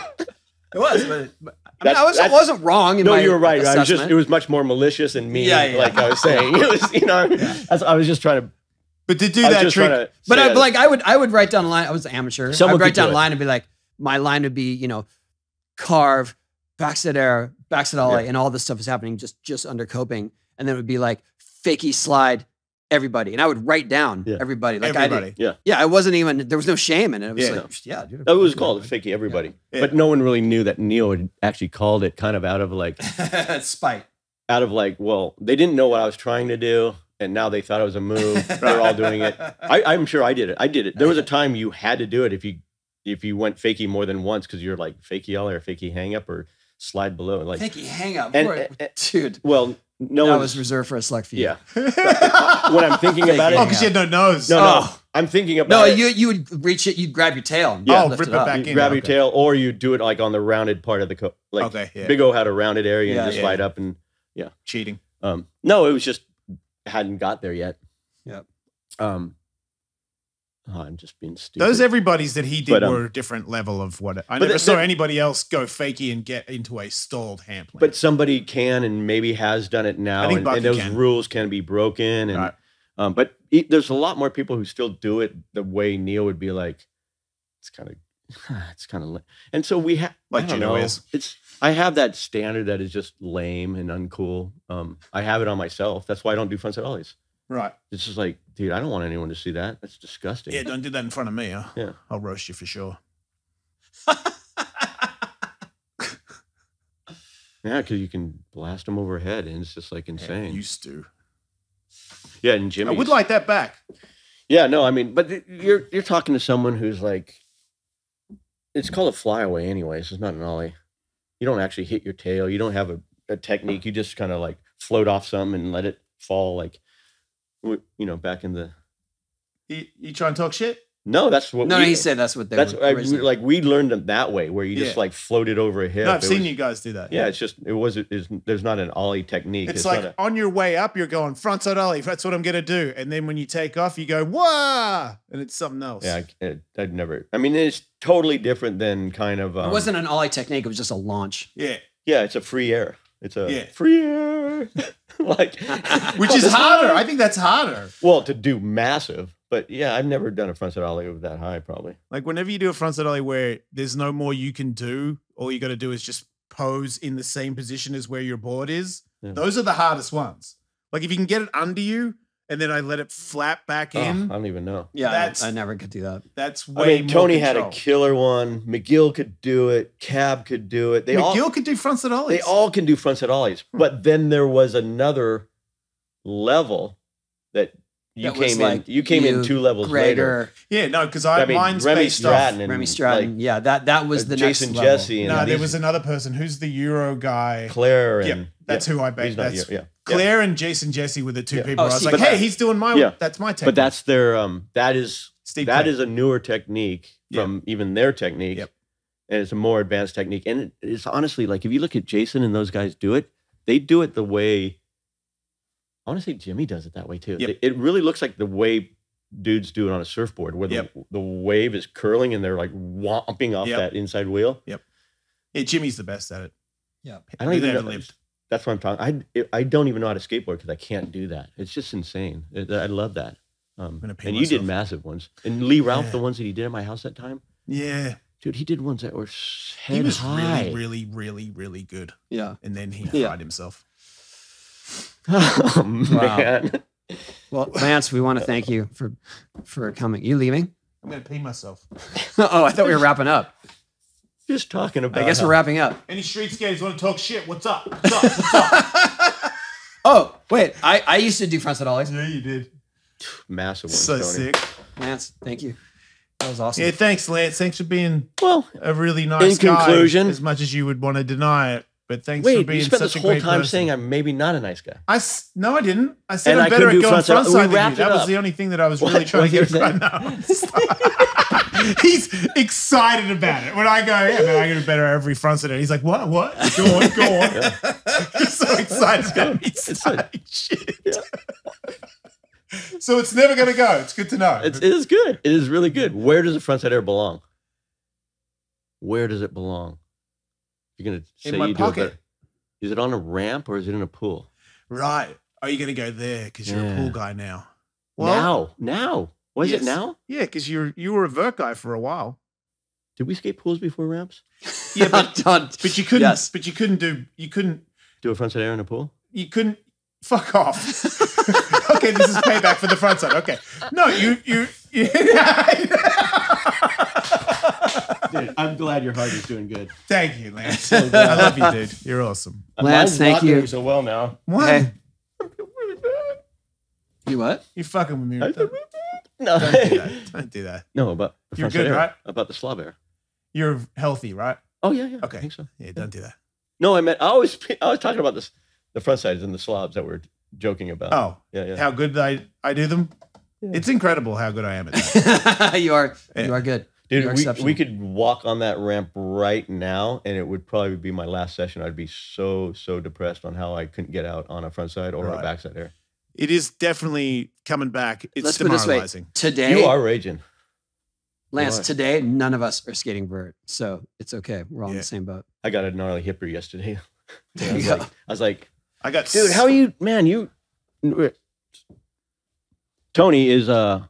It was, but, but I, mean, I was, I wasn't wrong. In no, you were right. I was just, it was much more malicious and mean. Yeah, yeah. Like I was saying, it was you know. That's, I was just trying to. But to do I that trick. But I, like I would I would write down a line. I was an amateur. Someone I'd write down do a line and be like, my line would be, you know, carve, backset air, backset ollie, Yeah. and all this stuff is happening just just under coping. And then it would be like fakey slide, everybody, and I would write down Yeah. everybody. Like I Everybody. did. Yeah, I wasn't even. There was no shame in it. It was Yeah. like, yeah, dude. That was called Fakey Everybody. Yeah. But no one really knew that Neil had actually called it kind of out of like, spite. out of like, well, they didn't know what I was trying to do. And now they thought it was a move. They're all doing it. I, I'm sure I did it. I did it. There was a time you had to do it if you if you went fakey more than once because you're like fakey all or fakey hang up or slide below. Like, Fakey hang up, And- Boy, and- dude. well, no that one was reserved for a select few. Yeah. when I'm thinking about it, Oh, because you had no nose. no, no, Oh. I'm thinking about No, it. you you would reach it. You'd grab your tail. And Yeah. Oh, rip it up. back you in. grab your tail, or you do it like on the rounded part of the coat. like Okay, yeah. Big O had a rounded area Yeah, and just yeah. slide up and yeah. Cheating. um no, it was just hadn't got there yet. Yep. Um oh, I'm just being stupid. Those everybody's that he did But, um, were a different level of what. I never the- saw the- anybody else go fakey and get into a stalled hand plane. but somebody can and maybe has done it now, I think and, and those can. rules can be broken. And Right. um, but there's a lot more people who still do it the way Neil would be like. It's kind of, it's kind of, and so we have Like I know. is. It's I have that standard that is just lame and uncool. Um, I have it on myself. That's why I don't do frontside ollies. Right. It's just like, dude, I don't want anyone to see that. That's disgusting. Yeah, don't do that in front of me. Huh? Yeah. I'll roast you for sure. Yeah, because you can blast them overhead, and it's just like Yeah, insane. used to. Yeah, and Jimmy. I would like that back. Yeah, no, I mean, but you're you're talking to someone who's like, it's called a flyaway, anyways. It's not an ollie. You don't actually hit your tail. You don't have a, a technique. You just kind of like float off some and let it fall, like, you know, back in the. You, you try and talk shit? No, that's what. No, we, he said that's what they That's were I, originally- like we learned it that way, where you just Yeah. like floated over a hill. no, I've It seen was- you guys do that. Yeah, it's just it was it's, there's not an ollie technique. It's, not like a- on your way up, you're going frontside ollie. That's what I'm gonna do. And then when you take off, you go wah, and it's something else. yeah, I, it- I'd never. I mean, it's totally different than kind of. Um, it wasn't an ollie technique. It was just a launch. yeah. Yeah, it's a free air. It's a Yeah. free air. like, Which oh, is harder. I think that's harder. well, to do massive, but yeah, I've never done a frontside ollie over that high. Probably. Like whenever you do a frontside ollie where there's no more you can do, all you got to do is just pose in the same position as where your board is. Yeah. Those are the hardest ones. Like if you can get it under you and then I let it flap back Oh, I don't even know. Yeah, I- That's- I, never could do that. that's I way mean, more Tony had a control. killer one. McGill could do it. Cab could do it. They McGill all could do frontside ollies. they all can do frontside ollies. Hmm. But then there was another level that you That was came like in. You came in you, two levels later. Gregor, yeah, no, because I, I mean, mine's Remy based off- Stratton and Remy Stratton. like, yeah, that that was uh, the Jason next level. Jesse and No, there these- was another person who's the Euro guy. Claire and Yep, that's who I he's not- That's yeah, yeah. Claire and Jason Jessee were the two Yeah. people. Oh, I was see, like, hey, that- he's doing my. Yeah. That's my technique. But that's their um that is Steve. that Clay. is a newer technique Yeah. from even their technique. Yep. And it's a more advanced technique. And it's honestly like if you look at Jason and those guys do it, they do it the way I want to say Jimmy does it that way too. Yep. It, it really looks like the way dudes do it on a surfboard, where the, Yep. the wave is curling and they're like whomping off Yep. that inside wheel. Yep. Yeah, Jimmy's the best at it. Yeah. I don't He even never know. lived. That's what I'm talking. I I don't even know how to skateboard because I can't do that. It's just insane. It- I love that. Um, gonna pee and you did massive ones. And Lee Ralph, Yeah. the ones that he did at my house that time, Yeah, dude, he did ones that were s- head he was high. really, really, really, really good. Yeah. And then he Yeah. fried himself. oh Wow. man, Well, Lance, we want to thank you for for coming. You leaving? I'm gonna pee myself. oh, I thought we were wrapping up. Just talking about. I guess how- we're wrapping up. Any street skaters want to talk shit? What's up? What's up? What's up? Oh, wait. I, I used to do frontside ollies. yeah, you did. massive ones. So Tony. sick. Lance, thank you. That was awesome. Yeah, thanks, Lance. Thanks for being Well, a really nice In guy, conclusion- as much as you would want to deny it. But thanks for wait, being you spent such this a whole great time person. saying I'm maybe not a nice guy. I s- no, I didn't. I said And I'm better couldn't at do going frontside- frontside we than you. wrapped it That was up. the only thing that I was What? really trying to What get you right now. He's excited about it. When I go, yeah, man, I get better at every frontside. He's like, what? What? Go on, go on. He's so excited about me It's starting shit. so it's never going to go. It's good to know. It's, it is good. It is really good. Where does a frontside air belong? Where does it belong? You're gonna say In my you do it pocket. better. Is it on a ramp or is it in a pool? right. Oh, Are you going to go there because you're a pool guy now? now, now. Was yes. it now? Yeah, because you're you were a vert guy for a while. Did we skate pools before ramps? Yeah, but Done. but you couldn't. Yes. But you couldn't do. You couldn't. Do a frontside air in a pool? You couldn't. Fuck off. okay, this is payback for the frontside. Okay. No, you you, you Dude, I'm glad your heart is doing good. Thank you, Lance. I love you, dude. You're awesome. Lance, Mine's thank not you. doing so well now. What? Hey. You what? You fucking with me. With that. No, Don't do that. Don't do that. no, about the You're front good, side air, right? About the slob air. You're healthy, right? Oh yeah, yeah. Okay. I think so. Yeah, don't do that. No, I meant I always I was talking about this the front sides and the slobs that we're joking about. Oh, yeah, yeah. how good I I do them. Yeah. It's incredible how good I am at that. you are Yeah. you are good. Dude, You're we, we could walk on that ramp right now, and it would probably be my last session. I'd be so so depressed on how I couldn't get out on a front side or Right. a backside air. It is definitely coming back. It's Let's put it this way. demoralizing. Today, You are raging. Lance, Why? today none of us are skating vert. So it's okay. We're all in the same boat. I got a gnarly hipper yesterday. There I was go. like, I was like, I got dude, how are you, man? You, Tony is uh,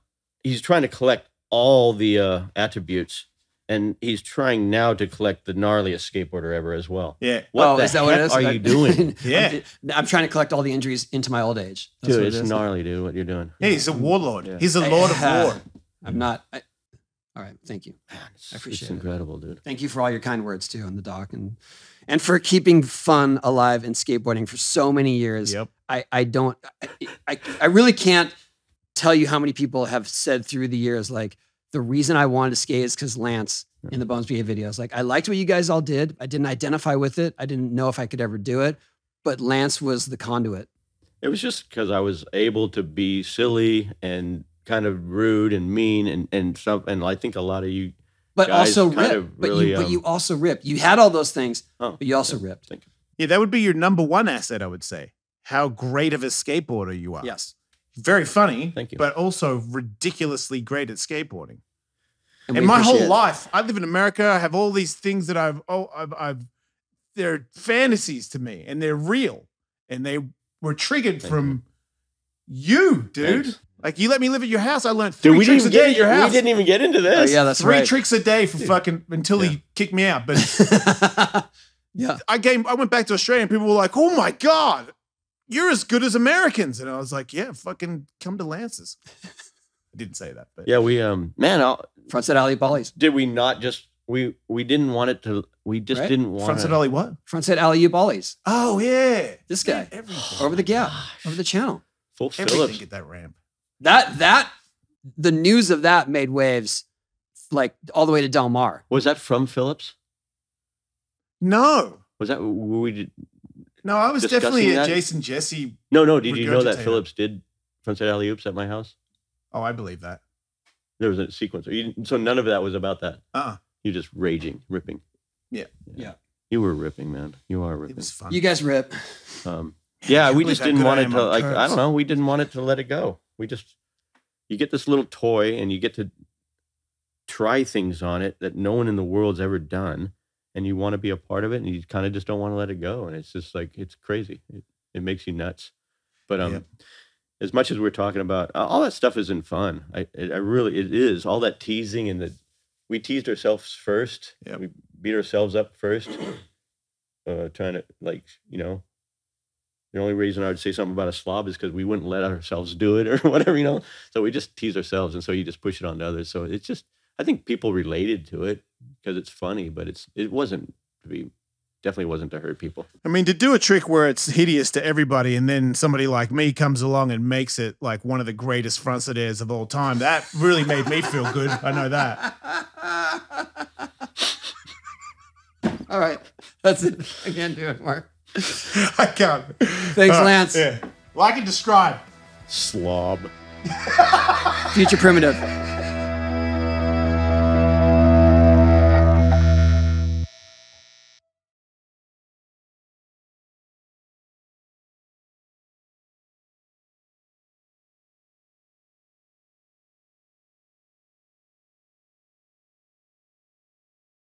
he's trying to collect all the uh attributes, and he's trying now to collect the gnarliest skateboarder ever as well. Yeah. What oh, the is that what it is? are I- you doing? Yeah. I'm, I'm trying to collect all the injuries into my old age. That's Dude, what it it's gnarly, dude. What you're doing? Yeah, he's a warlord. Yeah. He's a lord of war. I'm not. I, all right. Thank you. Man, it's, I appreciate it's it. incredible, dude. Thank you for all your kind words too on the doc and and for keeping fun alive in skateboarding for so many years. Yep. I, I don't I, I I really can't tell you how many people have said through the years like the reason I wanted to skate is because Lance in the Bones Brigade videos. Like I liked what you guys all did. I didn't identify with it. I didn't know if I could ever do it, but Lance was the conduit. It was just because I was able to be silly and kind of rude and mean and and some and I think a lot of you. But Guys also kind rip. of but really, you but um, you also ripped. You had all those things, Oh, but you also yeah, ripped. Thank you. Yeah, that would be your number one asset, I would say. How great of a skateboarder you are. Yes. Very funny. Thank you. But also ridiculously great at skateboarding. And, And my whole it. life, I live in America. I have all these things that I've oh I've, I've they're fantasies to me and they're real and they were triggered Thank from you, dude. Thanks. Like you let me live at your house. I learned three Dude, we tricks a didn't day at your house. We didn't even get into Oh, this. yeah, that's three right. tricks a day for fucking until Yeah. he kicked me out. But yeah. I came, I went back to Australia and people were like, "Oh my god, you're as good as Americans," and I was like, "Yeah, fucking come to Lance's." I didn't say that, but Yeah, we um man, I'll, Frontside alley bollies. did we not just we we didn't want it to we just Right? didn't want front side to ollie what? Frontside alley bollies. Oh yeah, This guy everything, over the gap, over the channel. full everything Phillips. at that ramp. That that the news of that made waves like all the way to Del Mar. Was that from Phillips? No, Was that were we did, no, I was definitely at that? Jason Jessee. No, no, did you know that Phillips did frontside alley oops at my house? Oh, I believe that. There was a sequence. You didn't- so none of that was about that. Uh, uh You just raging, ripping. Yeah. Yeah. You were ripping, man. You are it ripping. was fun. You guys rip. Um, yeah, we just didn't want it to on like. I don't know. We didn't want it to let it go. We just you get this little toy and you get to try things on it that no one in the world's ever done, and you want to be a part of it, and you kind of just don't want to let it go, and it's just like it's crazy. It, it makes you nuts. But um, Yep. as much as we're talking about all that stuff isn't fun. I it, I really it is all that teasing and the we teased ourselves first. Yep. We beat ourselves up first. Uh, trying to like you know the only reason I would say something about a slob is because we wouldn't let ourselves do it or whatever, you know. So we just tease ourselves, and so you just push it on to others. So it's just, I think people related to it because it's funny, but it's it wasn't to be, definitely wasn't to hurt people. I mean, to do a trick where it's hideous to everybody, and then somebody like me comes along and makes it like one of the greatest front set airs of all time, that really made me feel good. I know that. All right. That's it. I can't do it, Mark. I can't. Thanks, All right, Lance. Yeah. Well, I can describe. Slob. Future primitive.